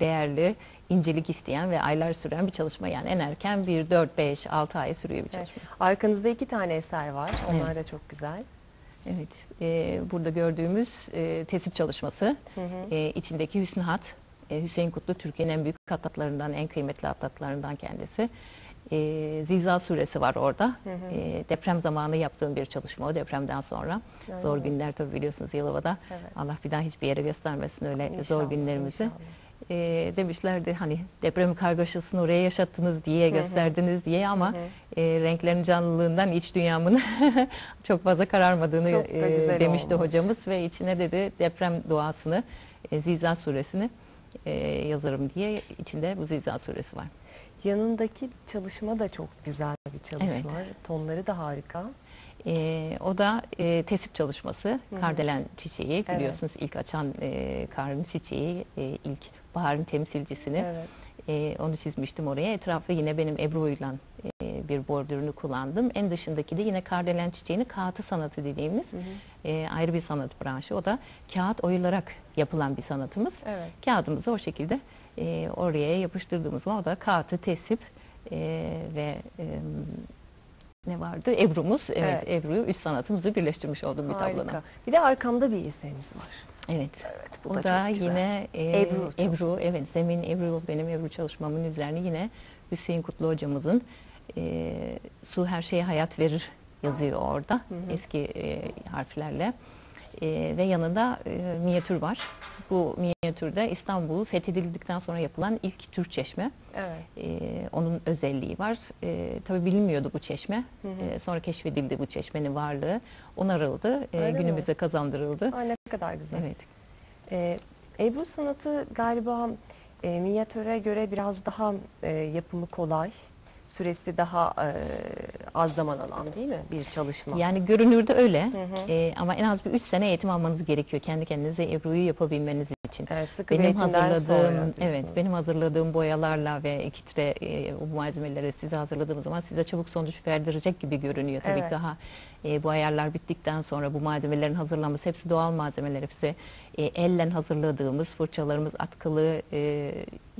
değerli, incelik isteyen ve aylar süren bir çalışma. Yani en erken bir 4, 5, 6 ay sürüyor bir Evet. çalışma. Arkanızda iki tane eser var. Onlar da çok güzel. Evet, e, burada gördüğümüz e, tesip çalışması, Hı hı. e, içindeki Hüsnü Hat, e, Hüseyin Kutlu Türkiye'nin en büyük hattatlarından, en kıymetli hattatlarından kendisi. E, Ziza suresi var orada. Hı hı. E, deprem zamanı yaptığım bir çalışma o depremden sonra. Evet. Zor günler tabii biliyorsunuz Yalova'da. Evet. Allah bir daha hiçbir yere göstermesin öyle İnşallah, zor günlerimizi. inşallah. E, demişlerdi hani deprem kargaşasını oraya yaşattınız diye Hı hı. gösterdiniz diye ama Hı hı. e, renklerin canlılığından iç dünyamın çok fazla kararmadığını Çok e, demişti olmuş. hocamız ve içine dedi deprem duasını e, Zilzal suresini e, yazarım diye içinde bu Zilzal suresi var. Yanındaki çalışma da çok güzel bir çalışma. Tonları da harika. E, o da e, tesip çalışması. hı. Kardelen çiçeği biliyorsunuz ilk açan e, karın çiçeği e, ilk baharın temsilcisini. Evet. E, onu çizmiştim oraya. Etrafı yine benim Ebru'yla e, bir bordürünü kullandım. En dışındaki de yine kardelen çiçeğini kağıtı sanatı dediğimiz Hı hı. e, ayrı bir sanat branşı. O da kağıt oyularak yapılan bir sanatımız. Evet. Kağıdımızı o şekilde e, oraya yapıştırdığımız zaman o da kağıtı tesip e, ve e, ne vardı? Ebrumuz. Evet, Evet. Ebru'yu üç sanatımızı birleştirmiş olduğum bir Harika. tablona. Bir de arkamda bir eseriniz var. Evet. Evet, bu O da, da, çok güzel. yine e, Ebru Ebru, evet zemin Ebru benim Ebru çalışmamın üzerine yine Hüseyin Kutlu hocamızın e, su her şeye hayat verir yazıyor orada Hı hı. eski e, harflerle E, ve yanında e, minyatür var. Bu minyatürde İstanbul fethedildikten sonra yapılan ilk Türk çeşme. Evet. E, onun özelliği var. E, tabii bilinmiyordu bu çeşme. Hı hı. E, sonra keşfedildi bu çeşmenin varlığı. Onarıldı. E, Öyle mi? günümüze kazandırıldı. Ay ne kadar güzel. Evet. Ee, Ebru sanatı galiba e, minyatöre göre biraz daha e, yapımı kolay. Süresi daha e, az zaman alan değil mi bir çalışma? Yani görünürde öyle Hı hı. Ee, ama en az bir 3 sene eğitim almanız gerekiyor kendi kendinize Ebru'yu yapabilmeniz için. evet, sıkı Benim hazırladığım evet benim hazırladığım boyalarla ve kitre e, bu malzemeleri size hazırladığım zaman size çabuk sonuç verdirecek gibi görünüyor. Tabii Evet. daha e, bu ayarlar bittikten sonra bu malzemelerin hazırlanması hepsi doğal malzemeler hepsi e, ellen hazırladığımız fırçalarımız atkılı e,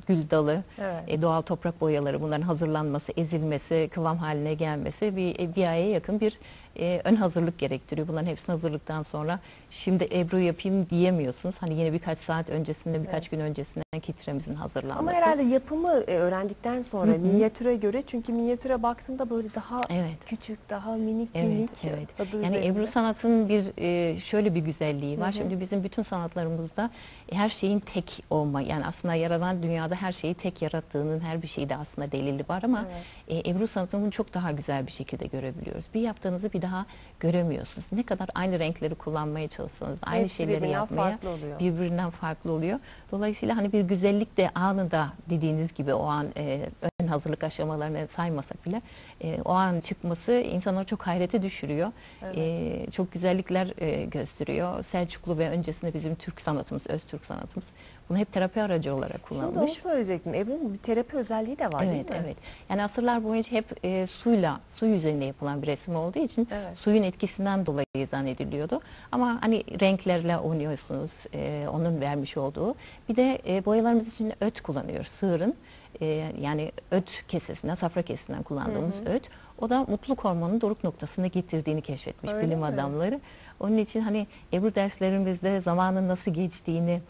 gül dalı Evet. e, doğal toprak boyaları bunların hazırlanması, ezilmesi, kıvam haline gelmesi bir, e, bir aya yakın bir e, ön hazırlık gerektiriyor. Bunların hepsini hazırlıktan sonra şimdi Ebru yapayım diyemiyorsunuz. Hani yine birkaç saat öncesinde, birkaç gün öncesinden kitremizin hazırlanması. Ama herhalde yapımı e, öğrendikten sonra Hı hı. minyatüre göre çünkü minyatüre baktığımda böyle daha Evet. küçük, daha minik Evet, minik. evet. adı Yani üzerinde. Ebru sanatının bir e, şöyle bir güzelliği var. Hı hı. Şimdi bizim bütün sanatlarımızda her şeyin tek olma yani aslında yaradan dünyada her şeyi tek yarattığının her bir şeyde aslında delili var ama Evet. e, Ebru sanatını bunu çok daha güzel bir şekilde görebiliyoruz. Bir yaptığınızı bir daha daha göremiyorsunuz. Ne kadar aynı renkleri kullanmaya çalışsanız, aynı Hepsi şeyleri yapmaya farklı oluyor. birbirinden farklı oluyor. Dolayısıyla hani bir güzellik de anında dediğiniz gibi o an e, ön hazırlık aşamalarını saymasak bile e, o an çıkması insanları çok hayrete düşürüyor. Evet. E, çok güzellikler e, gösteriyor. Selçuklu ve öncesinde bizim Türk sanatımız, öz Türk sanatımız bunu hep terapi aracı olarak Şimdi onu söyleyecektim. Ebru'nun bir terapi özelliği de var Evet, değil mi? evet. Yani asırlar boyunca hep e, suyla, su üzerinde yapılan bir resim olduğu için Evet. suyun etkisinden dolayı zannediliyordu. Ama hani renklerle oynuyorsunuz, e, onun vermiş olduğu. Bir de e, boyalarımız için öt kullanıyoruz, sığırın. E, yani öt kesesinden, safra kesesinden kullandığımız öt. O da mutluluk hormonunun doruk noktasına getirdiğini keşfetmiş Öyle bilim mi? adamları. Onun için hani Ebru derslerimizde zamanın nasıl geçtiğini,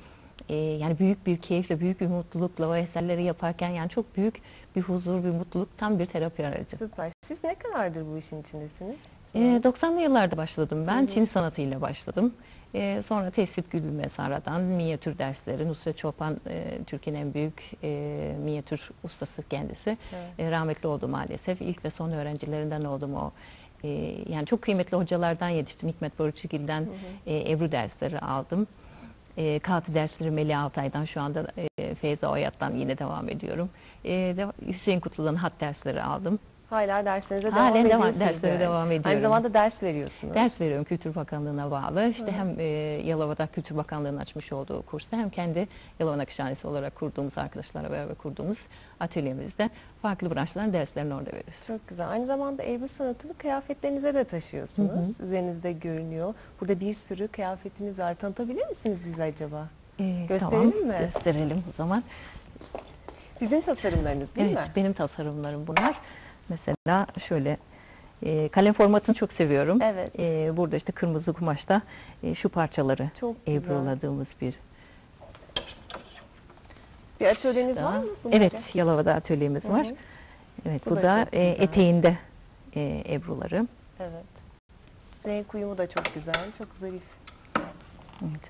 e, yani büyük bir keyifle, büyük bir mutlulukla o eserleri yaparken yani çok büyük bir huzur, bir mutluluk, tam bir terapi aracı. Süper. Siz ne kadardır bu işin içindesiniz? E, 90'lı yıllarda başladım ben. Çin sanatıyla başladım. E, sonra Tesip Gülü Mesara'dan minyatür dersleri. Nusret Çopan e, Türkiye'nin en büyük e, minyatür ustası kendisi. Evet. E, rahmetli oldu maalesef. İlk ve son öğrencilerinden oldum o. E, yani çok kıymetli hocalardan yetiştim. Hikmet Boruçgil'den e, Ebru dersleri aldım. E, Katı dersleri Melih Altay'dan şu anda e, Feyza Oyat'tan yine devam ediyorum. E, de, Hüseyin Kutlu'dan hat dersleri aldım. Hala derslerinize Halen devam devam- ediyorsunuz. derslere yani. devam Aynı ediyorum. zamanda ders veriyorsunuz. Ders veriyorum Kültür Bakanlığı'na bağlı. İşte hem e, Yalova'da Kültür Bakanlığı'nın açmış olduğu kursta hem kendi Yalova Nakışhanesi olarak kurduğumuz arkadaşlarla beraber kurduğumuz atölyemizde farklı branşların derslerini orada veriyoruz. Çok güzel. Aynı zamanda Ebru sanatını kıyafetlerinize de taşıyorsunuz. Üzerinizde görünüyor. Burada bir sürü kıyafetiniz var. Tanıtabilir misiniz bize acaba? E, Gösterelim tamam, mi? Gösterelim o zaman. Sizin tasarımlarınız değil evet, mi? benim tasarımlarım bunlar. Mesela şöyle e, kalem formatını çok seviyorum. Evet. E, burada işte kırmızı kumaşta e, şu parçaları Çok evroladığımız bir Bir atölyeniz var mı? bunlarda? Evet, Yalova'da atölyemiz Hı var. hı. Evet, Bu bu, da da e, eteğinde e, ebruları. Evet. Renk uyumu da çok güzel. Çok zarif. Evet.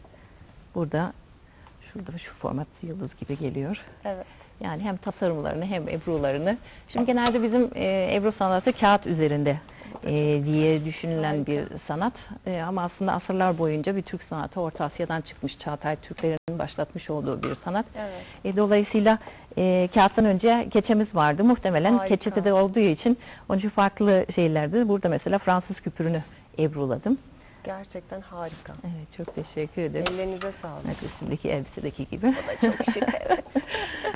Burada şurada şu format yıldız gibi geliyor. Evet. Yani hem tasarımlarını hem ebrularını. Şimdi genelde bizim e, ebru sanatı kağıt üzerinde e, diye düşünülen Harika. bir sanat. E, ama aslında asırlar boyunca bir Türk sanatı Orta Asya'dan çıkmış Çağatay Türklerin başlatmış olduğu bir sanat. Evet. E, dolayısıyla e, kağıttan önce keçemiz vardı. Muhtemelen Harika. keçete de olduğu için onun için farklı şeylerdi. Burada mesela Fransız küpürünü ebruladım. Gerçekten harika. Evet çok teşekkür ederim. Ellerinize sağlık. Evet, üstündeki elbisedeki gibi. O da çok şık evet.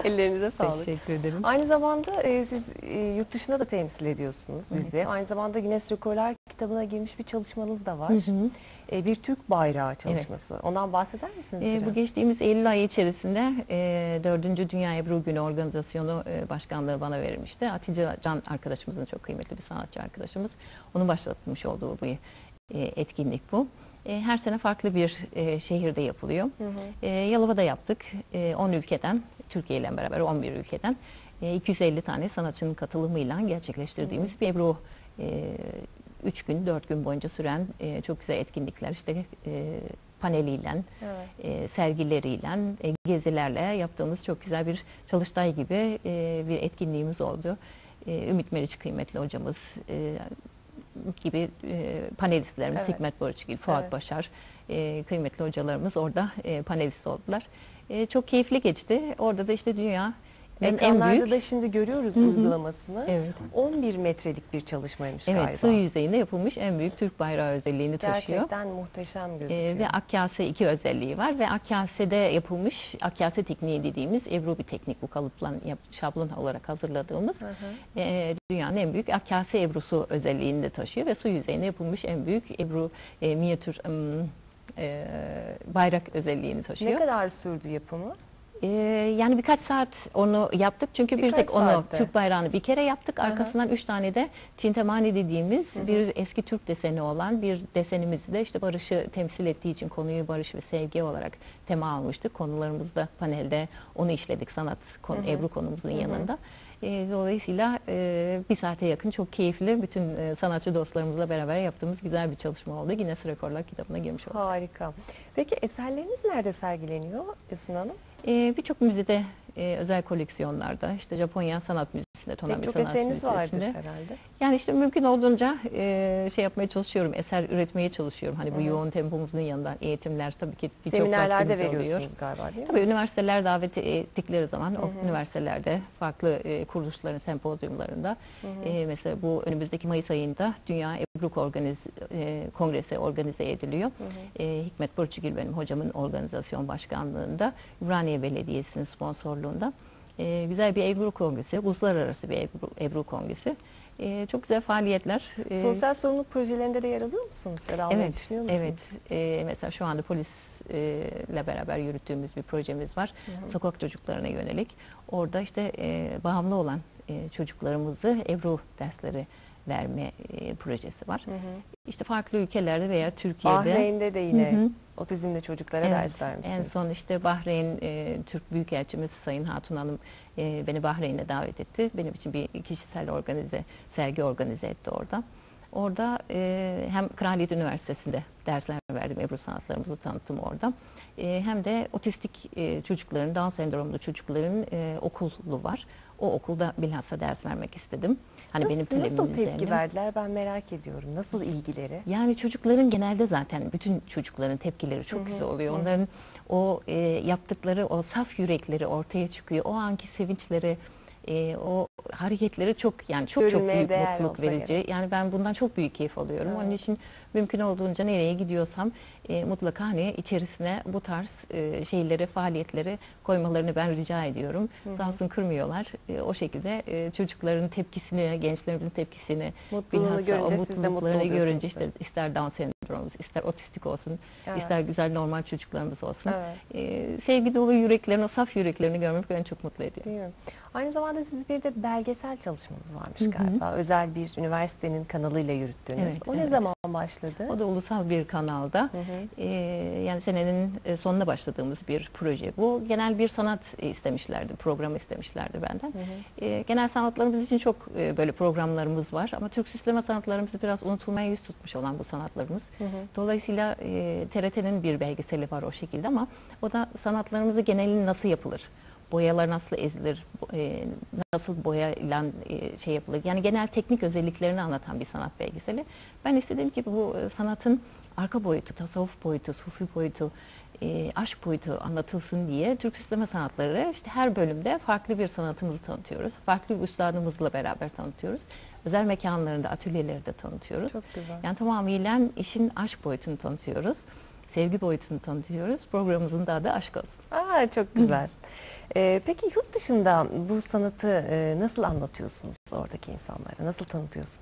Ellerinize sağlık. Teşekkür ederim. Aynı zamanda e, siz e, yurt dışında da temsil ediyorsunuz bizi. Aynı zamanda Guinness Rekorlar kitabına girmiş bir çalışmanız da var. Hı hı. E, bir Türk bayrağı çalışması. Ondan bahseder misiniz biraz? bu geçtiğimiz Eylül ayı içerisinde e, 4. Dünya Ebru Günü organizasyonu e, başkanlığı bana verilmişti. Hatice Can arkadaşımızın çok kıymetli bir sanatçı arkadaşımız. Onun başlatmış olduğu e, etkinlik bu. E, her sene farklı bir e, şehirde yapılıyor. Hı hı. E, Yalova'da yaptık. E, 10 ülkeden, Türkiye ile beraber 11 ülkeden e, 250 tane sanatçının katılımıyla gerçekleştirdiğimiz bir Ebru e, 3 gün, 4 gün boyunca süren e, çok güzel etkinlikler. İşte e, paneliyle, Evet. e, sergileriyle, e, gezilerle yaptığımız çok güzel bir çalıştay gibi e, bir etkinliğimiz oldu. E, Ümit Meriç kıymetli hocamız e, gibi e, panelistlerimiz Evet. Hikmet Barışgil, Fuat Evet. Başar e, kıymetli hocalarımız orada e, panelist oldular. E, çok keyifli geçti. Orada da işte dünya en Ekranlarda büyük da şimdi görüyoruz Hı hı. uygulamasını. Evet. 11 metrelik bir çalışmaymış Evet, galiba. su yüzeyinde yapılmış en büyük Türk bayrağı özelliğini taşıyor. Gerçekten muhteşem gözüküyor. Ee, ve Akkase iki özelliği var ve Akkase'de yapılmış Akkase tekniği dediğimiz Ebru bir teknik bu kalıplan şablon olarak hazırladığımız Hı hı. e, dünyanın en büyük Akkase Ebrusu özelliğini de taşıyor ve su yüzeyinde yapılmış en büyük Ebru e, minyatür e, bayrak özelliğini taşıyor. Ne kadar sürdü yapımı? Ee, yani birkaç saat onu yaptık çünkü bir Birkaç tek onu saatte. Türk bayrağını bir kere yaptık. Arkasından üç tane de Çintemani dediğimiz bir eski Türk deseni olan bir desenimizi de işte barışı temsil ettiği için konuyu barış ve sevgi olarak tema almıştık. Konularımızda panelde onu işledik sanat konu, Ebru konumuzun yanında. Ee, dolayısıyla e, bir saate yakın çok keyifli bütün e, sanatçı dostlarımızla beraber yaptığımız güzel bir çalışma oldu. Guinness Rekorlar kitabına girmiş oldu. Harika. Peki eserleriniz nerede sergileniyor Esin Hanım? Ee, Birçok müzede, e, özel koleksiyonlarda, işte Japonya Sanat Müzesi, Müzesi'nde, Tonami Pek çok Sanat eseriniz vardır herhalde. Yani işte mümkün olduğunca e, şey yapmaya çalışıyorum, eser üretmeye çalışıyorum. Hani bu Hı yoğun tempomuzun yanında eğitimler tabii ki birçok Seminerlerde veriyorsunuz galiba değil mi? Tabii üniversiteler davet ettikleri zaman Hı o üniversitelerde farklı e, kuruluşların sempozyumlarında hı. e, mesela bu önümüzdeki Mayıs ayında Dünya Ebru Organiz, e, Kongresi organize ediliyor. Hı hı. E, Hikmet Burçugil benim hocamın organizasyon başkanlığında, Ümraniye Belediyesi'nin sponsorluğunda e, güzel bir Ebru Kongresi, uluslararası bir Ebru, Ebru Kongresi. E, çok güzel faaliyetler. E, Sosyal sorumluluk projelerinde de yer alıyor musunuz? Almayı Evet, düşünüyor musunuz? Evet, e, mesela şu anda polisle beraber yürüttüğümüz bir projemiz var. Hı hı. Sokak çocuklarına yönelik. Orada işte e, bağımlı olan e, çocuklarımızı Ebru dersleri verme e, projesi var. Hı hı. İşte farklı ülkelerde veya Türkiye'de. Bahreyn'de de yine Hı hı. otizmli çocuklara Evet, ders vermişsiniz. En son işte Bahreyn e, Türk Büyükelçimiz Sayın Hatun Hanım e, beni Bahreyn'e davet etti. Benim için bir kişisel organize, sergi organize etti orada. Orada e, hem Kraliyet Üniversitesi'nde dersler verdim, Ebru sanatlarımızı tanıttım orada. E, hem de otistik e, çocukların, Down sendromlu çocukların e, okulu var. O okulda bilhassa ders vermek istedim. Hani nasıl, benim talebimin nasıl tepki üzerine. verdiler ben merak ediyorum. Nasıl ilgileri? Yani çocukların genelde zaten bütün çocukların tepkileri çok Hı hı, güzel oluyor. hı. Onların o e, yaptıkları o saf yürekleri ortaya çıkıyor. O anki sevinçleri, e, o hareketleri çok yani çok çok Görülmeye büyük değer mutluluk verici. gerek. Yani ben bundan çok büyük keyif alıyorum. Evet. Onun için mümkün olduğunca nereye gidiyorsam e, mutlaka hani içerisine bu tarz e, şeyleri, faaliyetleri koymalarını ben rica ediyorum. Hı hı. Sağ olsun kırmıyorlar. E, o şekilde e, çocukların tepkisini, gençlerimizin tepkisini Mutluluğunu Bilhassa o mutlu mutluluklarını görünce işte ister Down sendromumuz, ister otistik olsun, Evet. ister güzel normal çocuklarımız olsun. Evet. Ee, sevgi dolu yüreklerini, saf yüreklerini görmek beni çok mutlu ediyor. Değil mi? Aynı zamanda siz bir de belgesel çalışmanız varmış Hı hı. galiba. Özel bir üniversitenin kanalıyla yürüttüğünüz. Evet, o ne evet. zaman başladı? O da ulusal bir kanalda. Hı hı. Ee, yani senenin e, sonuna başladığımız bir proje. Bu genel bir sanat istemişlerdi, program istemişlerdi benden. Hı hı. Ee, genel sanatlarımız için çok e, böyle programlarımız var ama Türk süsleme sanatlarımız biraz unutulmaya yüz tutmuş olan bu sanatlarımız. Hı hı. Dolayısıyla e, TRT'nin bir belgeseli var o şekilde ama o da sanatlarımızı genelin nasıl yapılır? Boyalar nasıl ezilir? e, nasıl boyayla e, şey yapılır? Yani genel teknik özelliklerini anlatan bir sanat belgeseli. Ben istedim ki bu e, sanatın arka boyutu, tasavvuf boyutu, sufi boyutu, e, aşk boyutu anlatılsın diye Türk Süsleme Sanatları işte her bölümde farklı bir sanatımızı tanıtıyoruz. Farklı bir üstadımızla beraber tanıtıyoruz. Özel mekanlarında, atölyeleri de tanıtıyoruz. Çok güzel. Yani tamamıyla işin aşk boyutunu tanıtıyoruz. Sevgi boyutunu tanıtıyoruz. Programımızın da adı aşk olsun. Aa, çok güzel. Ee, peki yurt dışında bu sanatı e, nasıl anlatıyorsunuz oradaki insanlara? Nasıl tanıtıyorsunuz?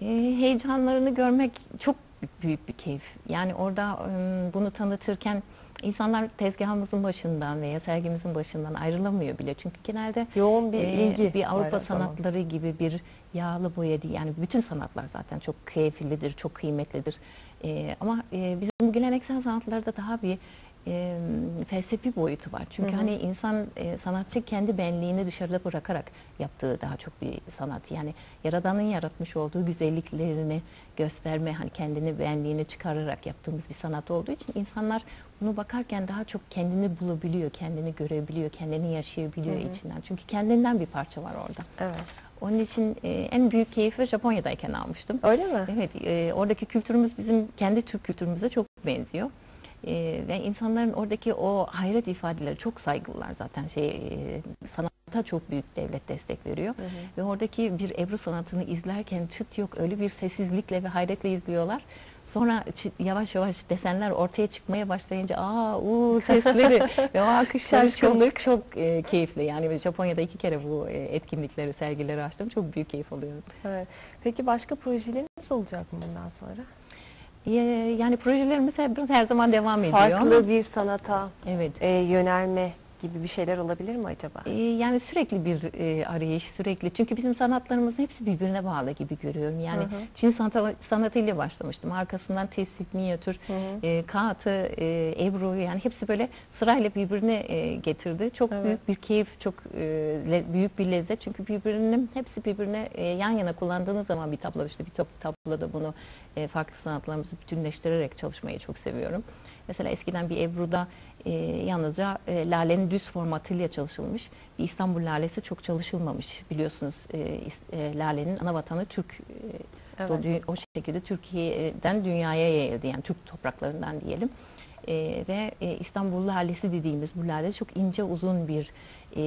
E, heyecanlarını görmek çok büyük bir keyif. Yani orada e, bunu tanıtırken insanlar tezgahımızın başından veya sergimizin başından ayrılamıyor bile. Çünkü genelde Yoğun bir e, ilgi bir Avrupa o zaman. sanatları gibi bir yağlı boya değil. Yani bütün sanatlar zaten çok keyiflidir, çok kıymetlidir. E, ama e, bizim bu geleneksel sanatlarda daha bir e, felsefi boyutu var. Çünkü Hı hı. hani insan e, sanatçı kendi benliğini dışarıda bırakarak yaptığı daha çok bir sanat. Yani yaradanın yaratmış olduğu güzelliklerini gösterme, hani kendini benliğini çıkararak yaptığımız bir sanat olduğu için insanlar bunu bakarken daha çok kendini bulabiliyor, kendini görebiliyor, kendini yaşayabiliyor Hı hı. içinden. Çünkü kendinden bir parça var orada. Evet. Onun için e, en büyük keyfi Japonya'dayken almıştım. Öyle mi? Evet, e, oradaki kültürümüz bizim kendi Türk kültürümüze çok benziyor. E, ve insanların oradaki o hayret ifadeleri çok saygılılar zaten. Şey, e, sanata çok büyük devlet destek veriyor. Hı hı. Ve oradaki bir Ebru sanatını izlerken çıt yok öyle bir sessizlikle ve hayretle izliyorlar. Sonra yavaş yavaş desenler ortaya çıkmaya başlayınca aa uuu sesleri ve o Şaşkınlık. çok çok e, keyifli. Yani Japonya'da iki kere bu e, etkinlikleri, sergileri açtım. Çok büyük keyif alıyorum. Evet. Peki başka projeleriniz olacak mı bundan sonra? E, yani projelerimiz hep her zaman devam ediyor. Farklı bir sanata Evet. e, yönelme gibi bir şeyler olabilir mi acaba? E, yani sürekli bir e, arayış, sürekli. Çünkü bizim sanatlarımızın hepsi birbirine bağlı gibi görüyorum. Yani Hı hı. Çin sanatı, sanatıyla başlamıştım. Arkasından tesip, minyatür, Hı hı. e, kağıtı, e, ebru yani hepsi böyle sırayla birbirine e, getirdi. Çok Evet. büyük bir keyif, çok e, le- büyük bir lezzet. Çünkü birbirinin hepsi birbirine e, yan yana kullandığınız zaman bir tablo işte bir top, tablo da bunu e, farklı sanatlarımızı bütünleştirerek çalışmayı çok seviyorum. Mesela eskiden bir Ebru'da e, yalnızca e, lalenin düz formatıyla çalışılmış. İstanbul lalesi çok çalışılmamış. Biliyorsunuz e, e, lalenin ana vatanı Türk e, Evet. o, o şekilde Türkiye'den dünyaya yayıldı yani Türk topraklarından diyelim. Ee, ve e, İstanbul lalesi dediğimiz bu lale çok ince uzun bir e,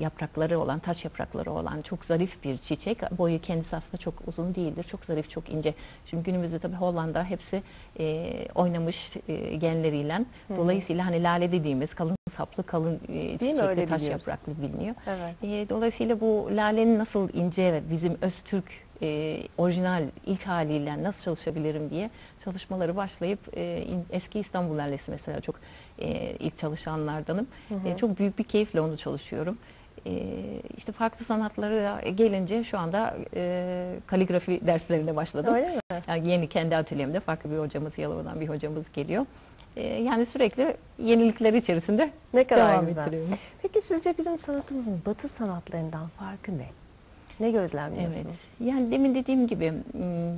yaprakları olan, taş yaprakları olan çok zarif bir çiçek. Boyu kendisi aslında çok uzun değildir. Çok zarif, çok ince. Şimdi günümüzde tabii Hollanda hepsi e, oynamış e, genleriyle. Dolayısıyla hani lale dediğimiz kalın saplı, kalın e, çiçekli, taş biliyoruz. yapraklı biliniyor. Evet. E, dolayısıyla bu lalenin nasıl ince bizim Öztürk e, orijinal ilk haliyle nasıl çalışabilirim diye çalışmaları başlayıp e, in- eski İstanbul lalesi mesela çok e, ilk çalışanlardanım. E, çok büyük bir keyifle onu çalışıyorum. E, işte farklı sanatlara gelince şu anda e, kaligrafi derslerine başladım. Öyle mi? Yani yeni kendi atölyemde farklı bir hocamız, Yalova'dan bir hocamız geliyor. E, yani sürekli yenilikler içerisinde Ne kadar devam güzel. ettiriyorum. Peki sizce bizim sanatımızın batı sanatlarından farkı ne? Ne gözlemliyorsunuz? Evet. Yani demin dediğim gibi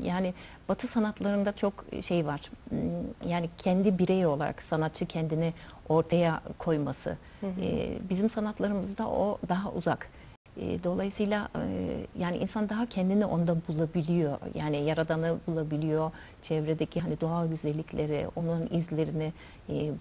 yani Batı sanatlarında çok şey var. Yani kendi birey olarak sanatçı kendini ortaya koyması. Ee, Bizim sanatlarımızda o daha uzak. Dolayısıyla yani insan daha kendini onda bulabiliyor. Yani yaradanı bulabiliyor. Çevredeki hani doğal güzellikleri, onun izlerini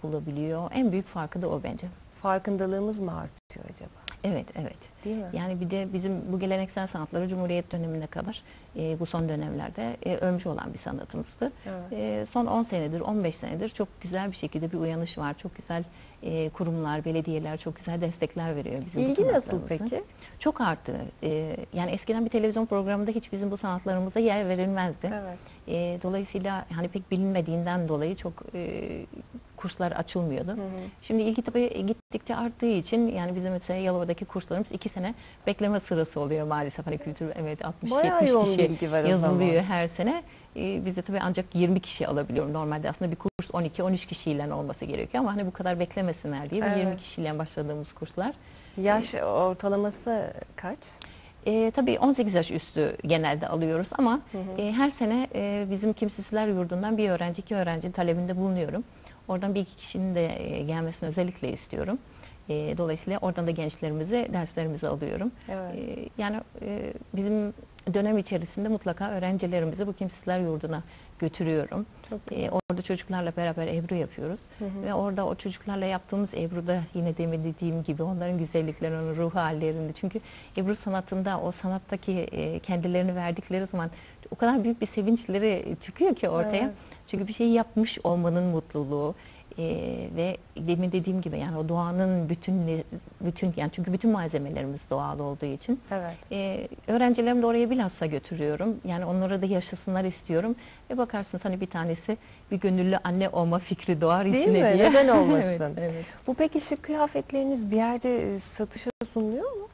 bulabiliyor. En büyük farkı da o bence. Farkındalığımız mı artıyor acaba? Evet, evet. Değil mi? Yani bir de bizim bu geleneksel sanatları Cumhuriyet dönemine kadar e, bu son dönemlerde e, ölmüş olan bir sanatımızdı. Evet. E, son 10 senedir, 15 senedir çok güzel bir şekilde bir uyanış var. Çok güzel e, kurumlar, belediyeler çok güzel destekler veriyor bizim bu İlgi nasıl peki? Çok arttı. E, yani eskiden bir televizyon programında hiç bizim bu sanatlarımıza yer verilmezdi. Evet. E, dolayısıyla hani pek bilinmediğinden dolayı çok e, kurslar açılmıyordu. Şimdi ilgi tabii gittikçe arttığı için yani bizim mesela Yalova'daki kurslarımız iki sene bekleme sırası oluyor maalesef. Hani kültür evet 60-70 Bayağı yoğun kişi yazılıyor her sene. Ee, biz de tabii ancak 20 kişi alabiliyorum. Normalde aslında bir kurs 12-13 kişiyle olması gerekiyor ama hani bu kadar beklemesinler diye Evet. 20 kişiyle başladığımız kurslar. Yaş ortalaması kaç? E, tabii 18 yaş üstü genelde alıyoruz ama e, her sene e, bizim kimsesizler yurdundan bir öğrenci, iki öğrenci talebinde bulunuyorum. Oradan bir iki kişinin de e, gelmesini özellikle istiyorum. E, dolayısıyla oradan da gençlerimizi derslerimizi alıyorum. Evet. E, yani e, bizim dönem içerisinde mutlaka öğrencilerimizi bu kimsesizler yurduna götürüyorum. Çok E, orada çocuklarla beraber Ebru yapıyoruz. Ve orada o çocuklarla yaptığımız Ebru'da yine demin dediğim gibi onların güzelliklerini, onun ruh hallerini. Çünkü Ebru sanatında o sanattaki e, kendilerini verdikleri zaman o kadar büyük bir sevinçleri çıkıyor ki ortaya. Evet. Çünkü bir şey yapmış olmanın mutluluğu. E, ve demin dediğim gibi yani o doğanın bütün bütün yani çünkü bütün malzemelerimiz doğal olduğu için Evet. ee, öğrencilerimi de oraya bilhassa götürüyorum. Yani onlara da yaşasınlar istiyorum. Ve bakarsınız hani bir tanesi bir gönüllü anne olma fikri doğar Değil içine mi? diye. Neden olmasın? evet, evet. Bu peki şık kıyafetleriniz bir yerde e, satışa sunuluyor mu?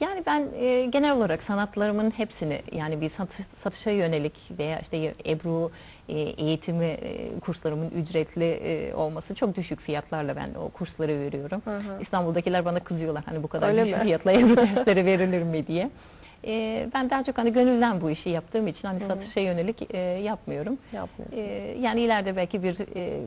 Yani ben e, genel olarak sanatlarımın hepsini yani bir satış- satışa yönelik veya işte Ebru e, eğitimi e, kurslarımın ücretli e, olması çok düşük fiyatlarla ben o kursları veriyorum. Hı hı. İstanbul'dakiler bana kızıyorlar hani bu kadar Öyle düşük mi? fiyatla Ebru dersleri verilir mi diye. E, ben daha çok hani gönülden bu işi yaptığım için hani satışa yönelik e, yapmıyorum. Yapmıyorsunuz. E, yani ileride belki bir e,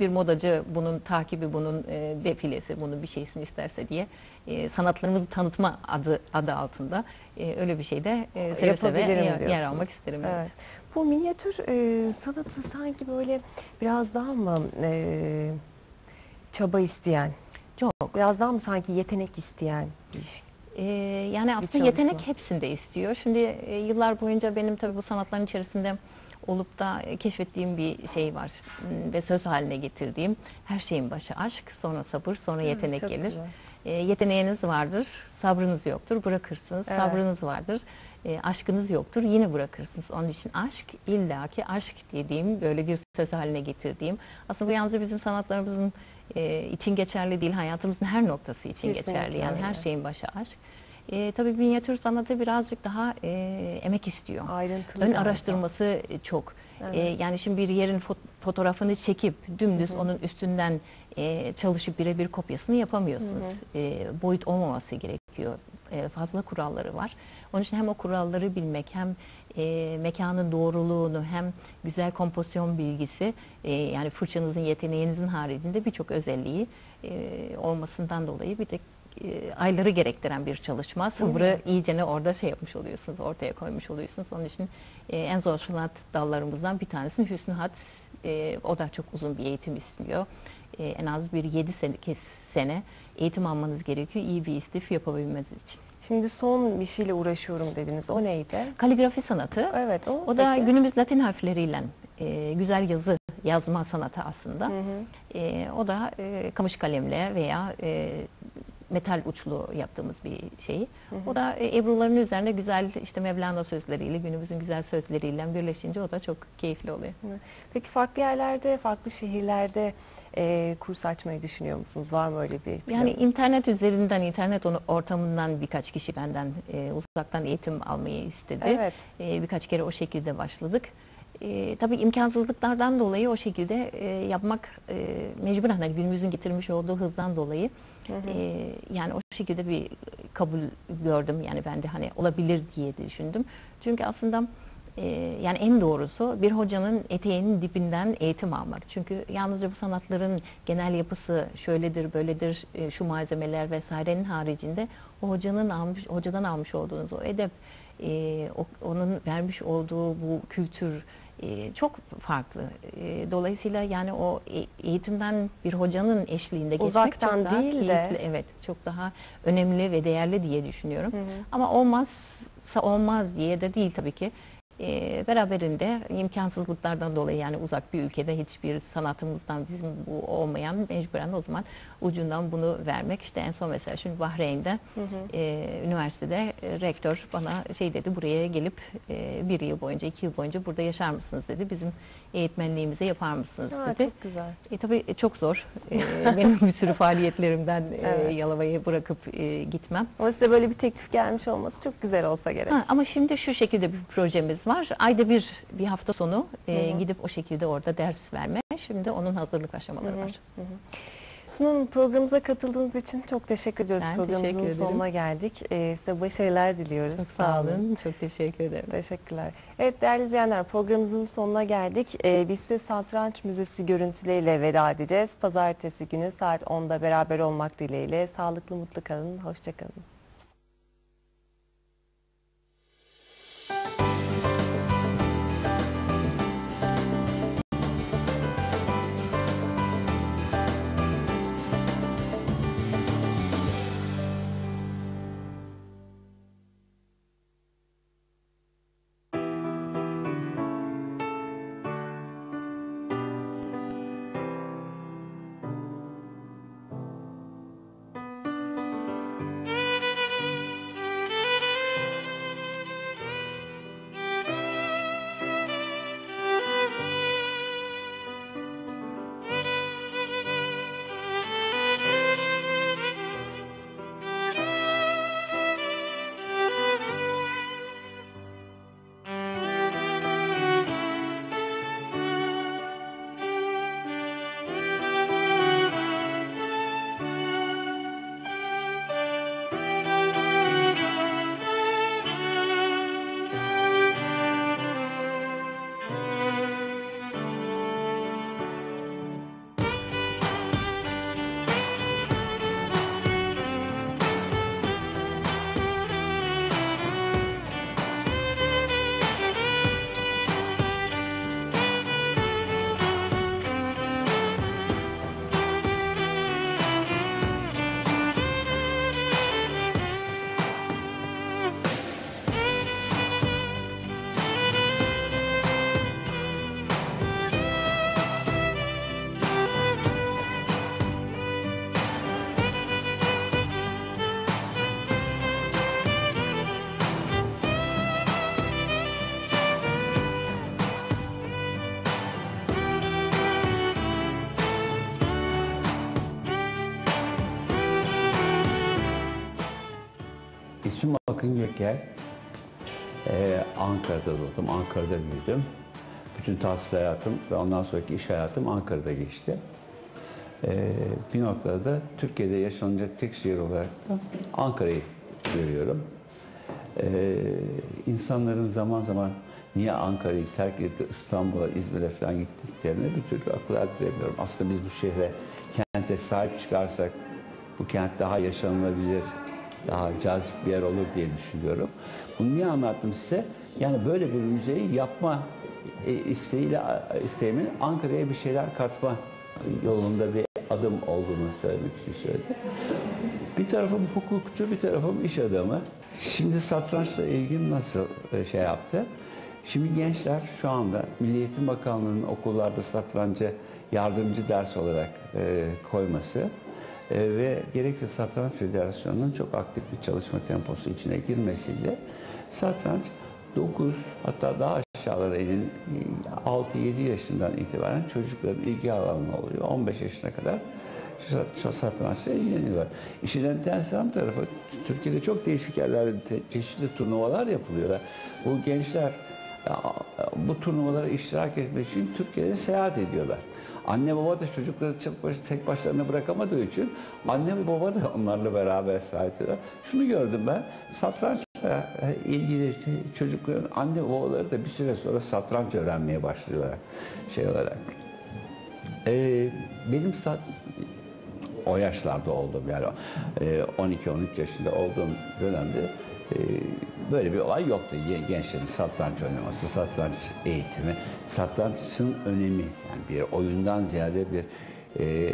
bir modacı bunun takibi, bunun e, defilesi, bunun bir şeysini isterse diye e, sanatlarımızı tanıtma adı adı altında e, öyle bir şey de e, seve seve yer, almak isterim. evet. Evet. Bu minyatür e, sanatı sanki böyle biraz daha mı e, çaba isteyen, Çok. biraz daha mı sanki yetenek isteyen bir iş? Ee, yani aslında yetenek hepsinde istiyor. Şimdi e, yıllar boyunca benim tabii bu sanatların içerisinde olup da e, keşfettiğim bir şey var ve söz haline getirdiğim her şeyin başı aşk, sonra sabır, sonra yetenek çok gelir. güzel. E, yeteneğiniz vardır, sabrınız yoktur, bırakırsınız. Evet. Sabrınız vardır, e, aşkınız yoktur, yine bırakırsınız. Onun için aşk illaki aşk dediğim böyle bir söz haline getirdiğim. Aslında bu yalnızca bizim sanatlarımızın e, için geçerli değil, hayatımızın her noktası için Kesinlikle geçerli. Yani her öyle. şeyin başı aşk. E, tabii minyatür sanatı birazcık daha e, emek istiyor. Ayrıntılı Ön galiba. araştırması çok. Evet. E, yani şimdi bir yerin fo- fotoğrafını çekip dümdüz onun üstünden e, çalışıp birebir kopyasını yapamıyorsunuz. E, boyut olmaması gerekiyor. e, fazla kuralları var. Onun için hem o kuralları bilmek hem e, mekanın doğruluğunu hem güzel kompozisyon bilgisi e, yani fırçanızın yeteneğinizin haricinde birçok özelliği e, olmasından dolayı bir de e, ayları gerektiren bir çalışma. Sabırı iyicene orada şey yapmış oluyorsunuz, ortaya koymuş oluyorsunuz. Onun için e, en zor sanat dallarımızdan bir tanesi Hüsnü Hat. E, o da çok uzun bir eğitim istiyor. E, en az bir 7 sene, sene eğitim almanız gerekiyor iyi bir istif yapabilmeniz için. Şimdi son bir şeyle uğraşıyorum dediniz. O neydi? Kaligrafi sanatı. Evet o. O da peki. günümüz Latin harfleriyle e, güzel yazı yazma sanatı aslında. E, o da e, kamış kalemle veya e, metal uçlu yaptığımız bir şey. O da e, ebruların üzerine güzel işte Mevlana sözleriyle günümüzün güzel sözleriyle birleşince o da çok keyifli oluyor. Peki farklı yerlerde, farklı şehirlerde e, kurs açmayı düşünüyor musunuz? Var mı öyle bir Yani planınız? internet üzerinden, internet ortamından birkaç kişi benden e, uzaktan eğitim almayı istedi. Evet. E, birkaç kere o şekilde başladık. E, tabii imkansızlıklardan dolayı o şekilde e, yapmak e, mecburen hani günümüzün getirmiş olduğu hızdan dolayı e, yani o şekilde bir kabul gördüm yani ben de hani olabilir diye düşündüm. Çünkü aslında yani en doğrusu bir hocanın eteğinin dibinden eğitim almak. Çünkü yalnızca bu sanatların genel yapısı şöyledir, böyledir, şu malzemeler vesairenin haricinde o hocanın almış, hocadan almış olduğunuz o edep, onun vermiş olduğu bu kültür çok farklı. E, dolayısıyla yani o e- eğitimden bir hocanın eşliğinde geçmek Uzaktan çok daha değil de- keyifli. Evet, çok daha önemli ve değerli diye düşünüyorum. Ama olmazsa olmaz diye de değil tabii ki. E, beraberinde imkansızlıklardan dolayı yani uzak bir ülkede hiçbir sanatımızdan bizim bu olmayan mecburen o zaman ucundan bunu vermek. İşte en son mesela şimdi Bahreyn'de e, üniversitede e, rektör bana şey dedi buraya gelip e, bir yıl boyunca iki yıl boyunca burada yaşar mısınız dedi. Bizim eğitmenliğimize yapar mısınız Ha, dedi. çok güzel. E, tabii çok zor. E, benim bir sürü faaliyetlerimden e, Evet. Yalova'yı bırakıp e, gitmem. Ama size böyle bir teklif gelmiş olması çok güzel olsa gerek. Ha, ama şimdi şu şekilde bir projemiz var. Ayda bir bir hafta sonu e, gidip o şekilde orada ders verme. Şimdi onun hazırlık aşamaları var. Sunu Hanım programımıza katıldığınız için çok teşekkür ediyoruz. Ben Programımızın teşekkür ederim. sonuna geldik. Ee, size başarılar diliyoruz. Çok sağ olun. Çok teşekkür ederim. Teşekkürler. Evet değerli izleyenler programımızın sonuna geldik. Ee, biz size Satranç Müzesi görüntüleriyle veda edeceğiz. Pazartesi günü saat 10'da beraber olmak dileğiyle. Sağlıklı mutlu kalın. Hoşçakalın. Göker. Ee, Ankara'da doğdum, Ankara'da büyüdüm. Bütün tahsil hayatım ve ondan sonraki iş hayatım Ankara'da geçti. Ee, bir noktada Türkiye'de yaşanacak tek şehir olarak da Ankara'yı görüyorum. Ee, insanların zaman zaman niye Ankara'yı terk etti, İstanbul'a, İzmir'e falan gittiklerine bir türlü akıl erdiremiyorum. Aslında biz bu şehre, kente sahip çıkarsak bu kent daha yaşanılabilir, daha cazip bir yer olur diye düşünüyorum. Bunu niye anlattım size? Yani böyle bir müzeyi yapma e, isteğiyle isteğimin Ankara'ya bir şeyler katma yolunda bir adım olduğunu söylemek için söyledim. Bir tarafım hukukçu, bir tarafım iş adamı. Şimdi satrançla ilgim nasıl e, şey yaptı? Şimdi gençler şu anda Milli Eğitim Bakanlığı'nın okullarda satrancı yardımcı ders olarak e, koyması e, ve gerekse Satranç Federasyonu'nun çok aktif bir çalışma temposu içine girmesiyle satranç 9 hatta daha aşağılara inin 6-7 yaşından itibaren çocukların ilgi alanı oluyor. 15 yaşına kadar sa- satrançla ilgileniyorlar. İşin enteresan tarafı Türkiye'de çok değişik yerlerde çeşitli turnuvalar yapılıyor. Bu gençler bu turnuvalara iştirak etmek için Türkiye'de seyahat ediyorlar. Anne baba da çocukları tek, baş, tek başlarına bırakamadığı için anne ve baba da onlarla beraber ediyorlar. Şunu gördüm ben, satrançla ilgili çocukların anne babaları da bir süre sonra satranç öğrenmeye başlıyorlar şey olarak. Ee, benim sat, o yaşlarda oldum yani e, 12-13 yaşında olduğum dönemde e, böyle bir olay yoktu. Ge- Gençlerin satranç oynaması, satranç eğitimi, satrançın önemi yani bir oyundan ziyade bir e,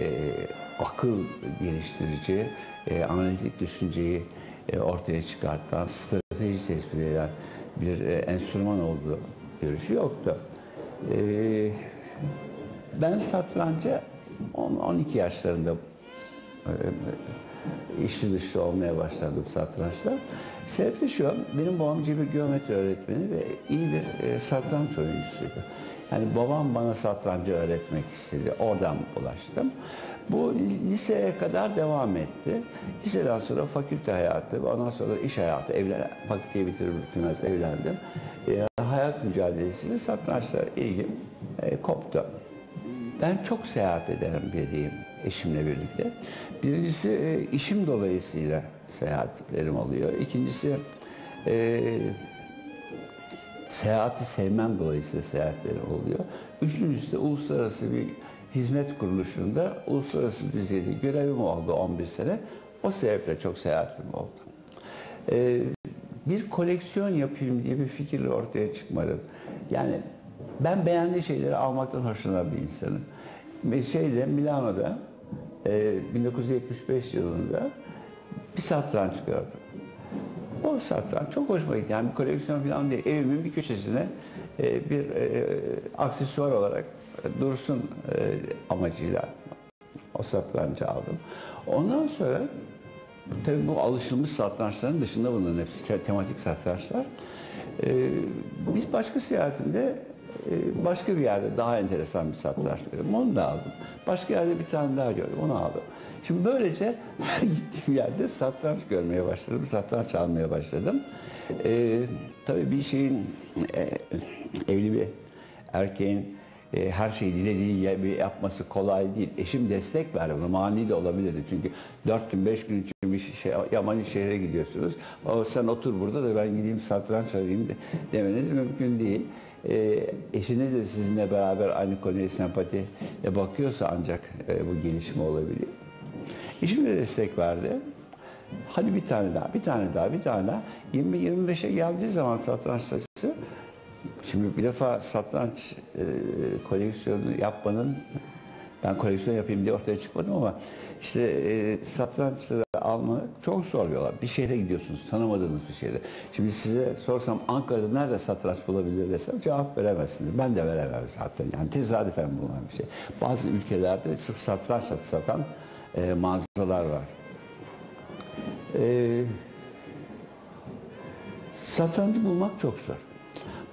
akıl geliştirici, e, analitik düşünceyi e, ortaya çıkartan, strateji tespit eden bir e, enstrüman olduğu görüşü yoktu. E, ben satranca 10-12 yaşlarında e, içli dışlı olmaya başladım satrançla. Sebep de şu, benim babam bir geometri öğretmeni ve iyi bir e, satranç oyuncusuydu. Yani babam bana satrancı öğretmek istedi. Oradan ulaştım. Bu liseye kadar devam etti. Liseden sonra fakülte hayatı, ondan sonra iş hayatı, evlen, fakülteyi bitirir bitirmez evlendim. E, hayat mücadelesiyle satrançla ilgim e, koptu. Ben çok seyahat eden biriyim eşimle birlikte. Birincisi e, işim dolayısıyla seyahatlerim oluyor. İkincisi e, seyahati sevmem dolayısıyla seyahatlerim oluyor. Üçüncüsü de uluslararası bir hizmet kuruluşunda uluslararası düzeyde görevim oldu 11 sene. O sebeple çok seyahatim oldu. E, bir koleksiyon yapayım diye bir fikirle ortaya çıkmadım. Yani ben beğendiği şeyleri almaktan hoşlanan bir insanım. Şeyde Milano'da e, 1975 yılında bir satranç gördüm. O satranç çok hoşuma gitti. Yani bir koleksiyon falan değil. Evimin bir köşesine e, bir e, aksesuar olarak dursun e, amacıyla o satrancı aldım. Ondan sonra tabii bu alışılmış satrançların dışında bunların hepsi te- tematik satrançlar. E, biz başka seyahatimde başka bir yerde daha enteresan bir satranç gördüm. Onu da aldım. Başka yerde bir tane daha gördüm. Onu aldım. Şimdi böylece her gittiğim yerde satranç görmeye başladım. Satranç almaya başladım. E, tabii bir şeyin e, evli bir erkeğin e, her şeyi dilediği yapması kolay değil. Eşim destek verdi. Mani de olabilirdi. Çünkü dört gün, beş gün için bir şey, yabancı şehre gidiyorsunuz. O, sen otur burada da ben gideyim satranç alayım de, demeniz mümkün değil. E, eşiniz de sizinle beraber aynı konuya sempatiyle bakıyorsa ancak e, bu gelişme olabiliyor. Eşim de destek verdi. Hadi bir tane daha, bir tane daha, bir tane daha. 20-25'e geldiği zaman satranç sayısı Şimdi bir defa satranç e, koleksiyonu yapmanın ben koleksiyon yapayım diye ortaya çıkmadım ama işte e, satrançları almak çok zor yollar. Bir şehre gidiyorsunuz, tanımadığınız bir şehre. Şimdi size sorsam Ankara'da nerede satranç bulabilir desem cevap veremezsiniz. Ben de veremem zaten. Yani tesadüfen bulunan bir şey. Bazı ülkelerde sırf satranç satan e, mağazalar var. E, satrancı bulmak çok zor.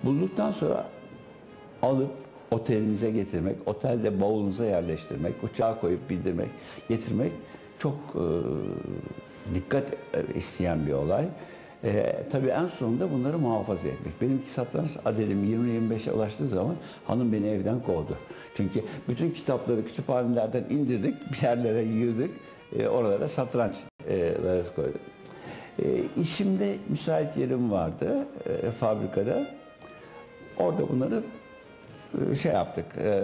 Bulduktan sonra alıp otelinize getirmek, otelde bavulunuza yerleştirmek, uçağa koyup bindirmek, getirmek çok e, dikkat isteyen bir olay. E, tabii en sonunda bunları muhafaza etmek. Benimki satranç adedim 20-25'e ulaştığı zaman hanım beni evden kovdu. Çünkü bütün kitapları kütüphanelerden indirdik, bir yerlere yığdık, e, oralara satrançları koyduk. E, işimde müsait yerim vardı e, fabrikada. Orada bunları e, şey yaptık, e,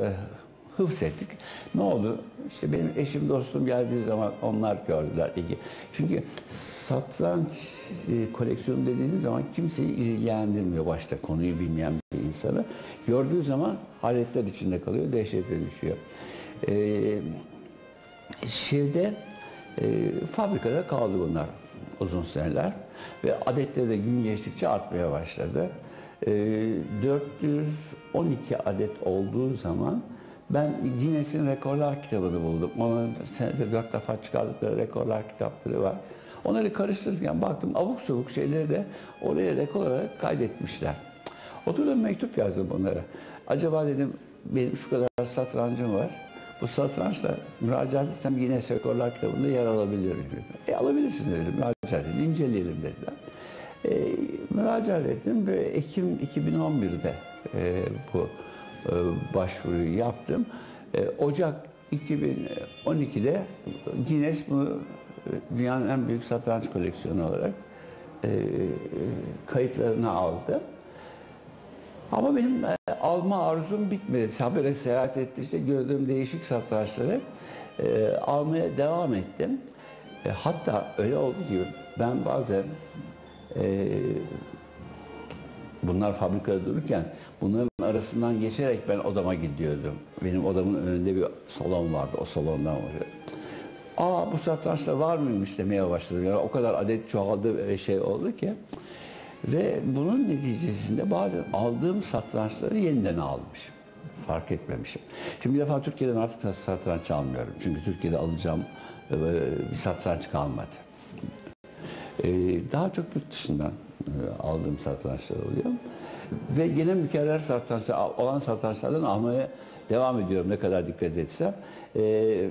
hıfzettik. Ne oldu? İşte benim eşim dostum geldiği zaman onlar gördüler ilgi. Çünkü satranç e, koleksiyonu dediğiniz zaman kimseyi ilgilendirmiyor başta konuyu bilmeyen bir insanı. Gördüğü zaman hayretler içinde kalıyor, dehşete düşüyor. E, e, fabrikada kaldı bunlar uzun seneler ve adetleri de gün geçtikçe artmaya başladı. E, 412 adet olduğu zaman ben Guinness'in rekorlar kitabını buldum. Onun senede dört defa çıkardıkları rekorlar kitapları var. Onları karıştırırken baktım abuk sabuk şeyleri de oraya rekor olarak kaydetmişler. Oturdum mektup yazdım onlara. Acaba dedim benim şu kadar satrancım var. Bu satrançla müracaat etsem yine Rekorlar kitabında yer alabilir miyim? E alabilirsiniz dedim, müracaat edin, inceleyelim dediler. E, müracaat ettim ve Ekim 2011'de e, bu başvuruyu yaptım. E, Ocak 2012'de Guinness bunu e, dünyanın en büyük satranç koleksiyonu olarak e, kayıtlarına aldı. Ama benim e, alma arzum bitmedi. Sabire seyahat ettikçe gördüğüm değişik satrançları e, almaya devam ettim. E, hatta öyle oldu ki ben bazen e, bunlar fabrikada dururken bunların arasından geçerek ben odama gidiyordum. Benim odamın önünde bir salon vardı. O salondan oraya. Aa bu satrançlar var mıymış demeye başladım. Yani o kadar adet çoğaldı ve şey oldu ki. Ve bunun neticesinde bazen aldığım satrançları yeniden almışım. Fark etmemişim. Şimdi bir defa Türkiye'den artık satranç almıyorum. Çünkü Türkiye'de alacağım e, bir satranç kalmadı. E, Daha çok yurt dışından e, aldığım satrançlar oluyor. Ve gene mükerrer satrançlar, olan satrançlardan almaya devam ediyorum ne kadar dikkat etsem. E,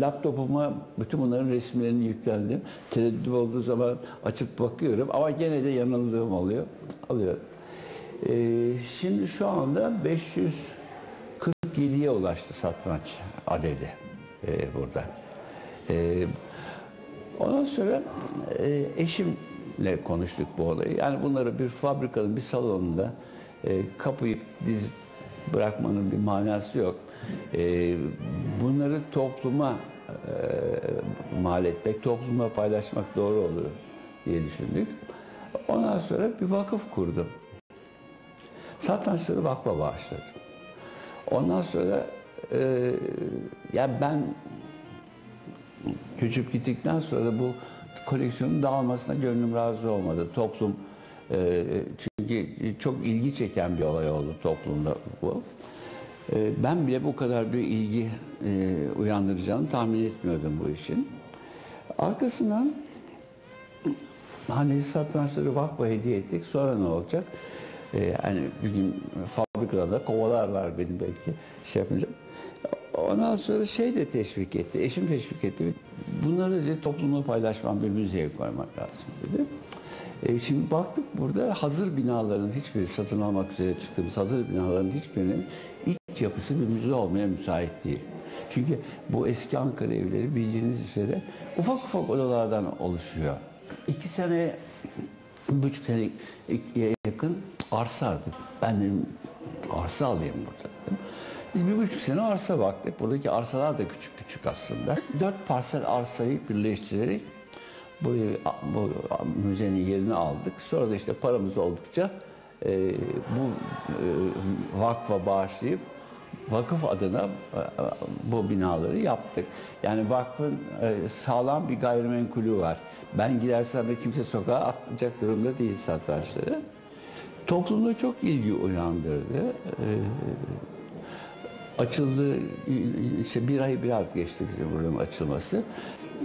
laptopuma bütün bunların resimlerini yüklendim. Tereddüt olduğu zaman açıp bakıyorum ama gene de yanıldığım oluyor. Alıyorum. E, şimdi şu anda 547'ye ulaştı satranç adedi e, burada. E, Ondan sonra e, eşimle konuştuk bu olayı. Yani bunları bir fabrikanın bir salonunda e, kapayıp dizip bırakmanın bir manası yok. E, bunları topluma e, mal etmek, topluma paylaşmak doğru olur diye düşündük. Ondan sonra bir vakıf kurdum. Satrançları vakfa bağışladım. Ondan sonra e, ya ben göçüp gittikten sonra bu koleksiyonun dağılmasına gönlüm razı olmadı. Toplum e, çünkü çok ilgi çeken bir olay oldu toplumda bu. E, ben bile bu kadar bir ilgi e, uyandıracağını tahmin etmiyordum bu işin. Arkasından hani satrançları vakfa hediye ettik. Sonra ne olacak? E, yani bir gün fabrikada da kovalarlar beni belki şey yapınca. Ondan sonra şey de teşvik etti, eşim teşvik etti. Bunları dedi toplumla paylaşmam bir müzeye koymak lazım dedi. E, şimdi baktık burada hazır binaların hiçbiri satın almak üzere çıktığımız hazır binaların hiçbirinin iç yapısı bir müze olmaya müsait değil. Çünkü bu eski Ankara evleri bildiğiniz üzere ufak ufak odalardan oluşuyor. İki sene, bir buçuk sene yakın arsa aldık. Ben dedim arsa alayım burada. dedim. Biz bir buçuk sene arsa baktık. Buradaki arsalar da küçük küçük aslında. Dört parsel arsayı birleştirerek bu, bu müzenin yerini aldık. Sonra da işte paramız oldukça e, bu e, vakfa bağışlayıp vakıf adına e, bu binaları yaptık. Yani vakfın e, sağlam bir gayrimenkulü var. Ben gidersem de kimse sokağa atmayacak durumda değil satrançları. Toplumda çok ilgi uyandırdı. Açıldı, işte bir ay biraz geçti bizim buranın açılması.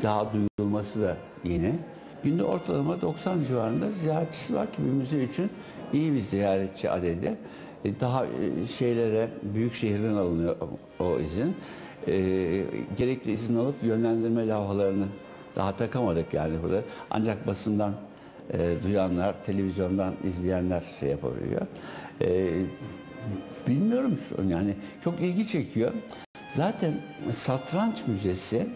Daha duyulması da yine. Günde ortalama 90 civarında ziyaretçisi var ki bir müze için iyi bir ziyaretçi adedi. E, Daha e, şeylere, büyük şehirden alınıyor o izin. E, gerekli izin alıp yönlendirme levhalarını daha takamadık yani burada. Ancak basından duyanlar, televizyondan izleyenler şey yapabiliyor. Bilmiyorum yani çok ilgi çekiyor. Zaten satranç müzesi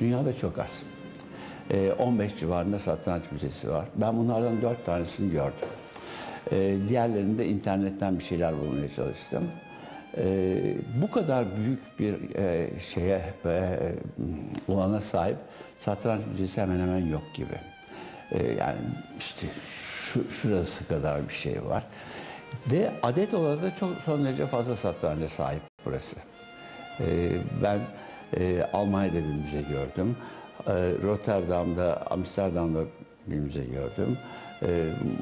dünyada çok az. e, 15 civarında satranç müzesi var. Ben bunlardan 4 tanesini gördüm. E, diğerlerinde internetten bir şeyler bulmaya çalıştım. E, bu kadar büyük bir e, şeye ve olana sahip satranç müzesi hemen hemen yok gibi. Yani işte şu, şurası kadar bir şey var. Ve adet olarak da çok son derece fazla satranca sahip burası. E, ben e, Almanya'da bir müze gördüm. E, Rotterdam'da, Amsterdam'da bir müze gördüm. E,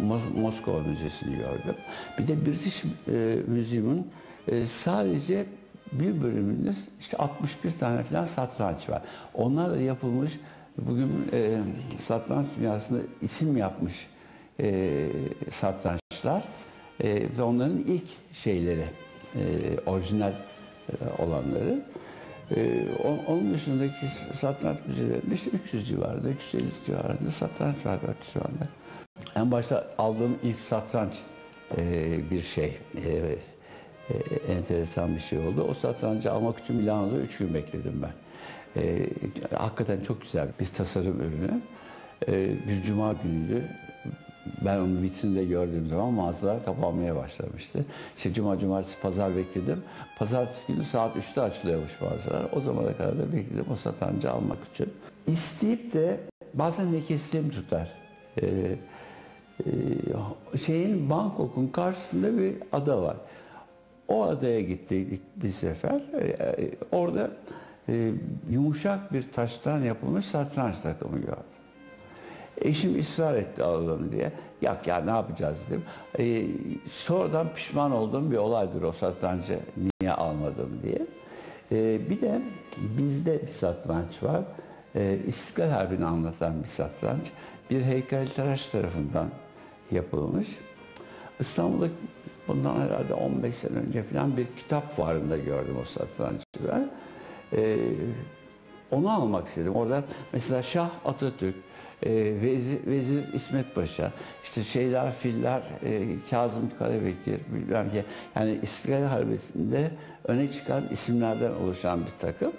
Mos- Moskova Müzesi'ni gördüm. Bir de British e, Museum'un e, sadece bir bölümünde işte 61 tane falan satranç var. Onlar da yapılmış bugün e, satranç dünyasında isim yapmış e, satrançlar e, ve onların ilk şeyleri, e, orijinal e, olanları. E, o- onun dışındaki satranç müzelerinde işte 300 civarında, 350 civarında satranç var şu anda. En başta aldığım ilk satranç e, bir şey, e, e, enteresan bir şey oldu. O satrancı almak için Milano'da 3 gün bekledim ben. E, hakikaten çok güzel bir tasarım ürünü. E, bir cuma günüydü. Ben onu vitrinde gördüğüm zaman mağazalar kapanmaya başlamıştı. İşte cuma, cumartesi, pazar bekledim. Pazartesi günü saat 3'te açılıyormuş mağazalar. O zamana kadar da bekledim o satrancı almak için. İsteyip de bazen nekesliğim tutar. Ee, e, şeyin Bangkok'un karşısında bir ada var. O adaya gittik bir sefer. Ee, orada e, yumuşak bir taştan yapılmış satranç takımı gördüm. Eşim ısrar etti alalım diye. Yok ya ne yapacağız dedim. Ee, sonradan pişman olduğum bir olaydır o satrancı niye almadım diye. Ee, bir de bizde bir satranç var. Ee, İstiklal Harbi'ni anlatan bir satranç. Bir heykeltıraş tarafından yapılmış. İstanbul'da bundan herhalde 15 sene önce falan bir kitap fuarında gördüm o satrancı ben. Ee, onu almak istedim. Orada mesela Şah Atatürk, e, Vezir, Vezir İsmet Paşa, işte şeyler, filler, e, Kazım Karabekir, bilmem ki. Yani İstiklal Harbisi'nde öne çıkan isimlerden oluşan bir takım.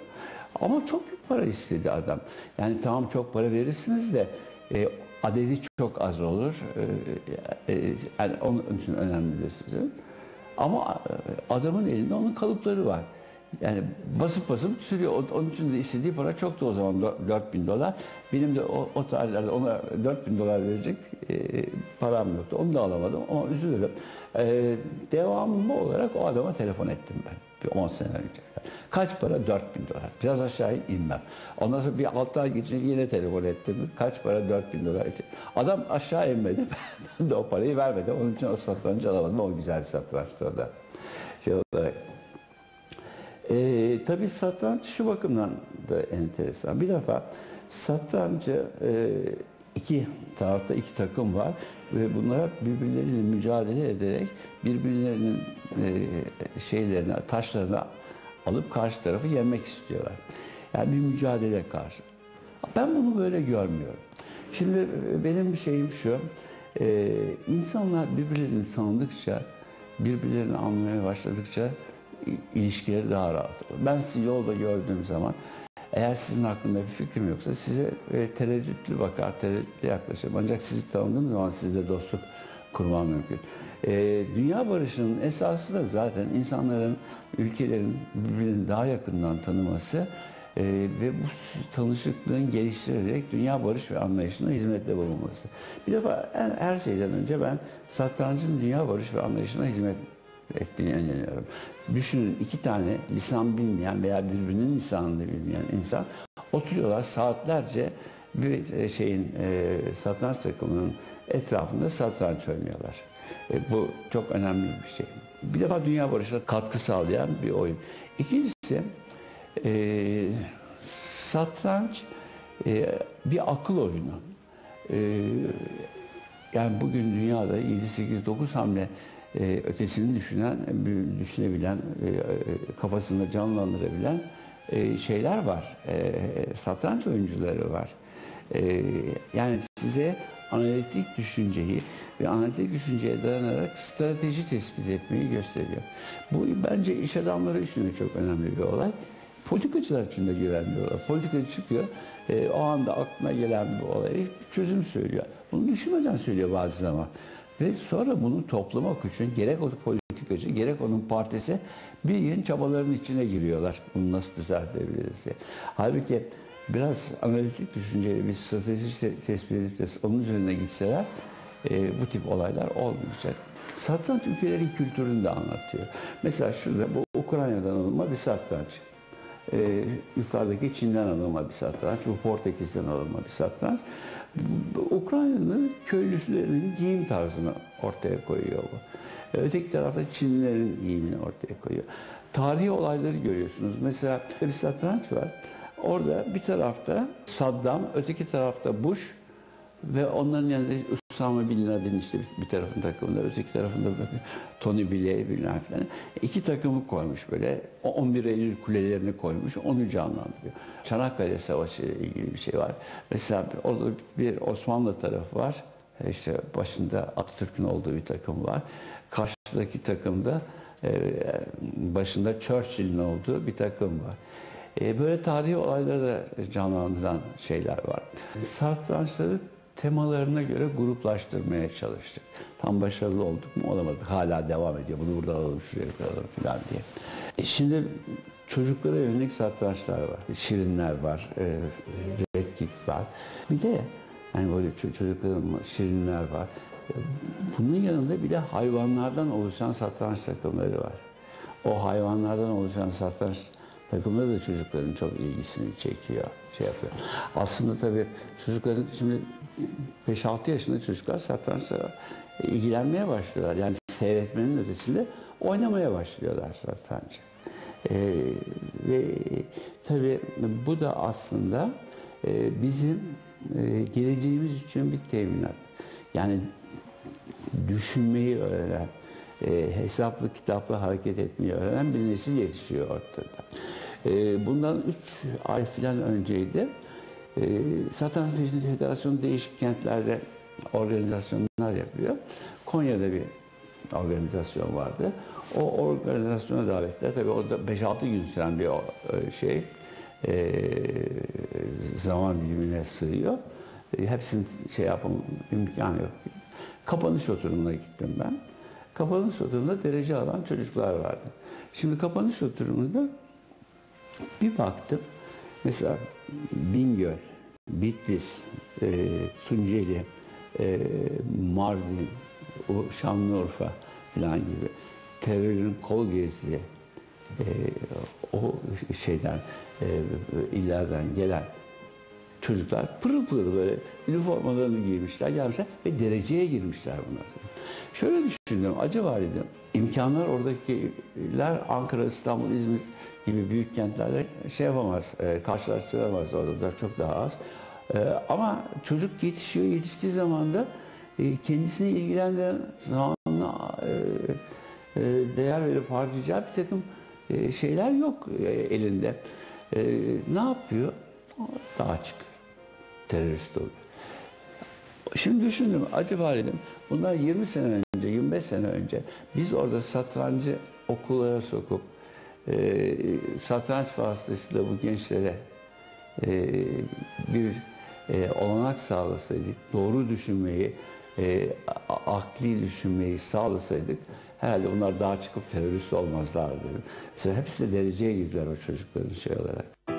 Ama çok bir para istedi adam. Yani tamam çok para verirsiniz de e, adedi çok az olur. E, e, yani onun için önemlidir sizin. Ama e, adamın elinde onun kalıpları var. Yani basıp basıp sürüyor. Onun için de istediği para çoktu o zaman 4000 dolar. Benim de o, o tarihlerde ona 4000 dolar verecek e, param yoktu. Onu da alamadım ama üzülürüm. E, devamlı olarak o adama telefon ettim ben. Bir 10 sene önce. Kaç para? 4000 dolar. Biraz aşağı inmem. Ondan sonra bir 6 ay geçince yine telefon ettim. Kaç para? 4000 dolar. Adam aşağı inmedi. Ben de o parayı vermedim. Onun için o satrancı alamadım. O güzel bir satrançtı o. Şey olarak. Ee, tabii satranç şu bakımdan da enteresan. Bir defa satrancı e, iki tarafta iki takım var ve bunlar birbirleriyle mücadele ederek birbirlerinin e, şeylerine, taşlarına alıp karşı tarafı yenmek istiyorlar. Yani bir mücadele karşı. Ben bunu böyle görmüyorum. Şimdi e, benim şeyim şu, e, insanlar birbirlerini tanıdıkça, birbirlerini anlamaya başladıkça ilişkileri daha rahat olur. Ben sizi yolda gördüğüm zaman eğer sizin hakkında bir fikrim yoksa size e, tereddütlü bakar, tereddütlü yaklaşırım. Ancak sizi tanıdığım zaman sizle dostluk kurmam mümkün. E, dünya barışının esası da zaten insanların, ülkelerin birbirini daha yakından tanıması e, ve bu tanışıklığın geliştirerek dünya barış ve anlayışına hizmette bulunması. Bir defa en, her şeyden önce ben satrancın dünya barış ve anlayışına hizmet ettiğine inanıyorum. Düşünün iki tane lisan bilmeyen veya birbirinin lisanını bilmeyen insan oturuyorlar saatlerce bir e, şeyin e, satranç takımının etrafında satranç oynuyorlar. E, bu çok önemli bir şey. Bir defa dünya barışına katkı sağlayan bir oyun. İkincisi e, satranç e, bir akıl oyunu. E, yani bugün dünyada 7 8 9 hamle e, ötesini düşünen, düşünebilen, e, e, kafasında canlandırabilen e, şeyler var. E, satranç oyuncuları var. E, yani size analitik düşünceyi ve analitik düşünceye dayanarak strateji tespit etmeyi gösteriyor. Bu bence iş adamları için de çok önemli bir olay. Politikacılar için de güvenli olay. Politikacı çıkıyor, e, o anda aklına gelen bir olaya bir çözüm söylüyor. Bunu düşünmeden söylüyor bazı zaman. Ve sonra bunu toplamak için gerek o politikacı gerek onun partisi bir yeni çabaların içine giriyorlar. Bunu nasıl düzeltebiliriz diye. Halbuki biraz analitik düşünceli bir strateji te- tespit edip de onun üzerine gitseler e, bu tip olaylar olmayacak. Satranç ülkelerin kültürünü de anlatıyor. Mesela şurada bu Ukrayna'dan alınma bir satranç. Ee, yukarıdaki Çin'den alınma bir satranç, bu Portekiz'den alınma bir satranç. Ukrayna'nın köylüsülerinin giyim tarzını ortaya koyuyor bu. Ee, Öteki tarafta Çinlilerin giyimini ortaya koyuyor. Tarihi olayları görüyorsunuz. Mesela bir satranç var. Orada bir tarafta Saddam, öteki tarafta Bush ve onların yanında Usama Bin Laden işte bir, tarafın takımında, öteki tarafında Tony Blair bilmem falan. İki takımı koymuş böyle. O 11 Eylül kulelerini koymuş. Onu canlandırıyor. Çanakkale Savaşı ile ilgili bir şey var. Mesela orada bir Osmanlı tarafı var. İşte başında Atatürk'ün olduğu bir takım var. Karşıdaki takımda e, başında Churchill'in olduğu bir takım var. E, Böyle tarihi olayları da canlandıran şeyler var. Satrançları temalarına göre gruplaştırmaya çalıştık. Tam başarılı olduk mu olamadık. Hala devam ediyor. Bunu burada alalım, şuraya koyalım falan diye. E şimdi çocuklara yönelik satrançlar var. Şirinler var. E, Red Kit var. Bir de yani böyle ço- çocukların şirinler var. E, Bunun yanında bir de hayvanlardan oluşan satranç takımları var. O hayvanlardan oluşan satranç takımları da çocukların çok ilgisini çekiyor, şey yapıyor. Aslında tabii çocukların şimdi 5-6 yaşında çocuklar satrançla ilgilenmeye başlıyorlar. Yani seyretmenin ötesinde oynamaya başlıyorlar satrancı. Ee, ve tabii bu da aslında e, bizim e, geleceğimiz için bir teminat. Yani düşünmeyi öğrenen, e, hesaplı kitaplı hareket etmeyi öğrenen bir nesil yetişiyor ortada. E, bundan 3 ay falan önceydi. E, Satranç Federasyonu değişik kentlerde organizasyonlar yapıyor. Konya'da bir organizasyon vardı. O organizasyona davetler tabii orada 5-6 gün süren bir o- e, şey e, zaman dilimine sığıyor. E, hepsini şey yapım imkanı yok. Kapanış oturumuna gittim ben. Kapanış oturumunda derece alan çocuklar vardı. Şimdi kapanış oturumunda bir baktım. Mesela Bingöl, Bitlis, e, Tunceli, e, Mardin, o Şanlıurfa falan gibi terörün kol gezdiği e, o şeyden e, illerden gelen çocuklar pırıl pırıl böyle üniformalarını giymişler, gelmişler ve dereceye girmişler bunlar. Şöyle düşündüm, acaba dedim, imkanlar oradakiler Ankara, İstanbul, İzmir gibi büyük kentlerle şey yapamaz, e, karşılaştıramaz orada da çok daha az. E, ama çocuk yetişiyor, yetiştiği zaman da e, kendisini ilgilendiren zamanla e, e, değer verip harcayacağı bir takım e, şeyler yok e, elinde. E, ne yapıyor? Dağa çıkıyor. Terörist oluyor. Şimdi düşündüm acaba dedim bunlar 20 sene önce 25 sene önce biz orada satrancı okullara sokup e, satranç vasıtasıyla bu gençlere e, bir e, olanak sağlasaydık, doğru düşünmeyi, e, akli düşünmeyi sağlasaydık herhalde bunlar daha çıkıp terörist olmazlardı. Mesela hepsi de dereceye girdiler o çocukların şey olarak.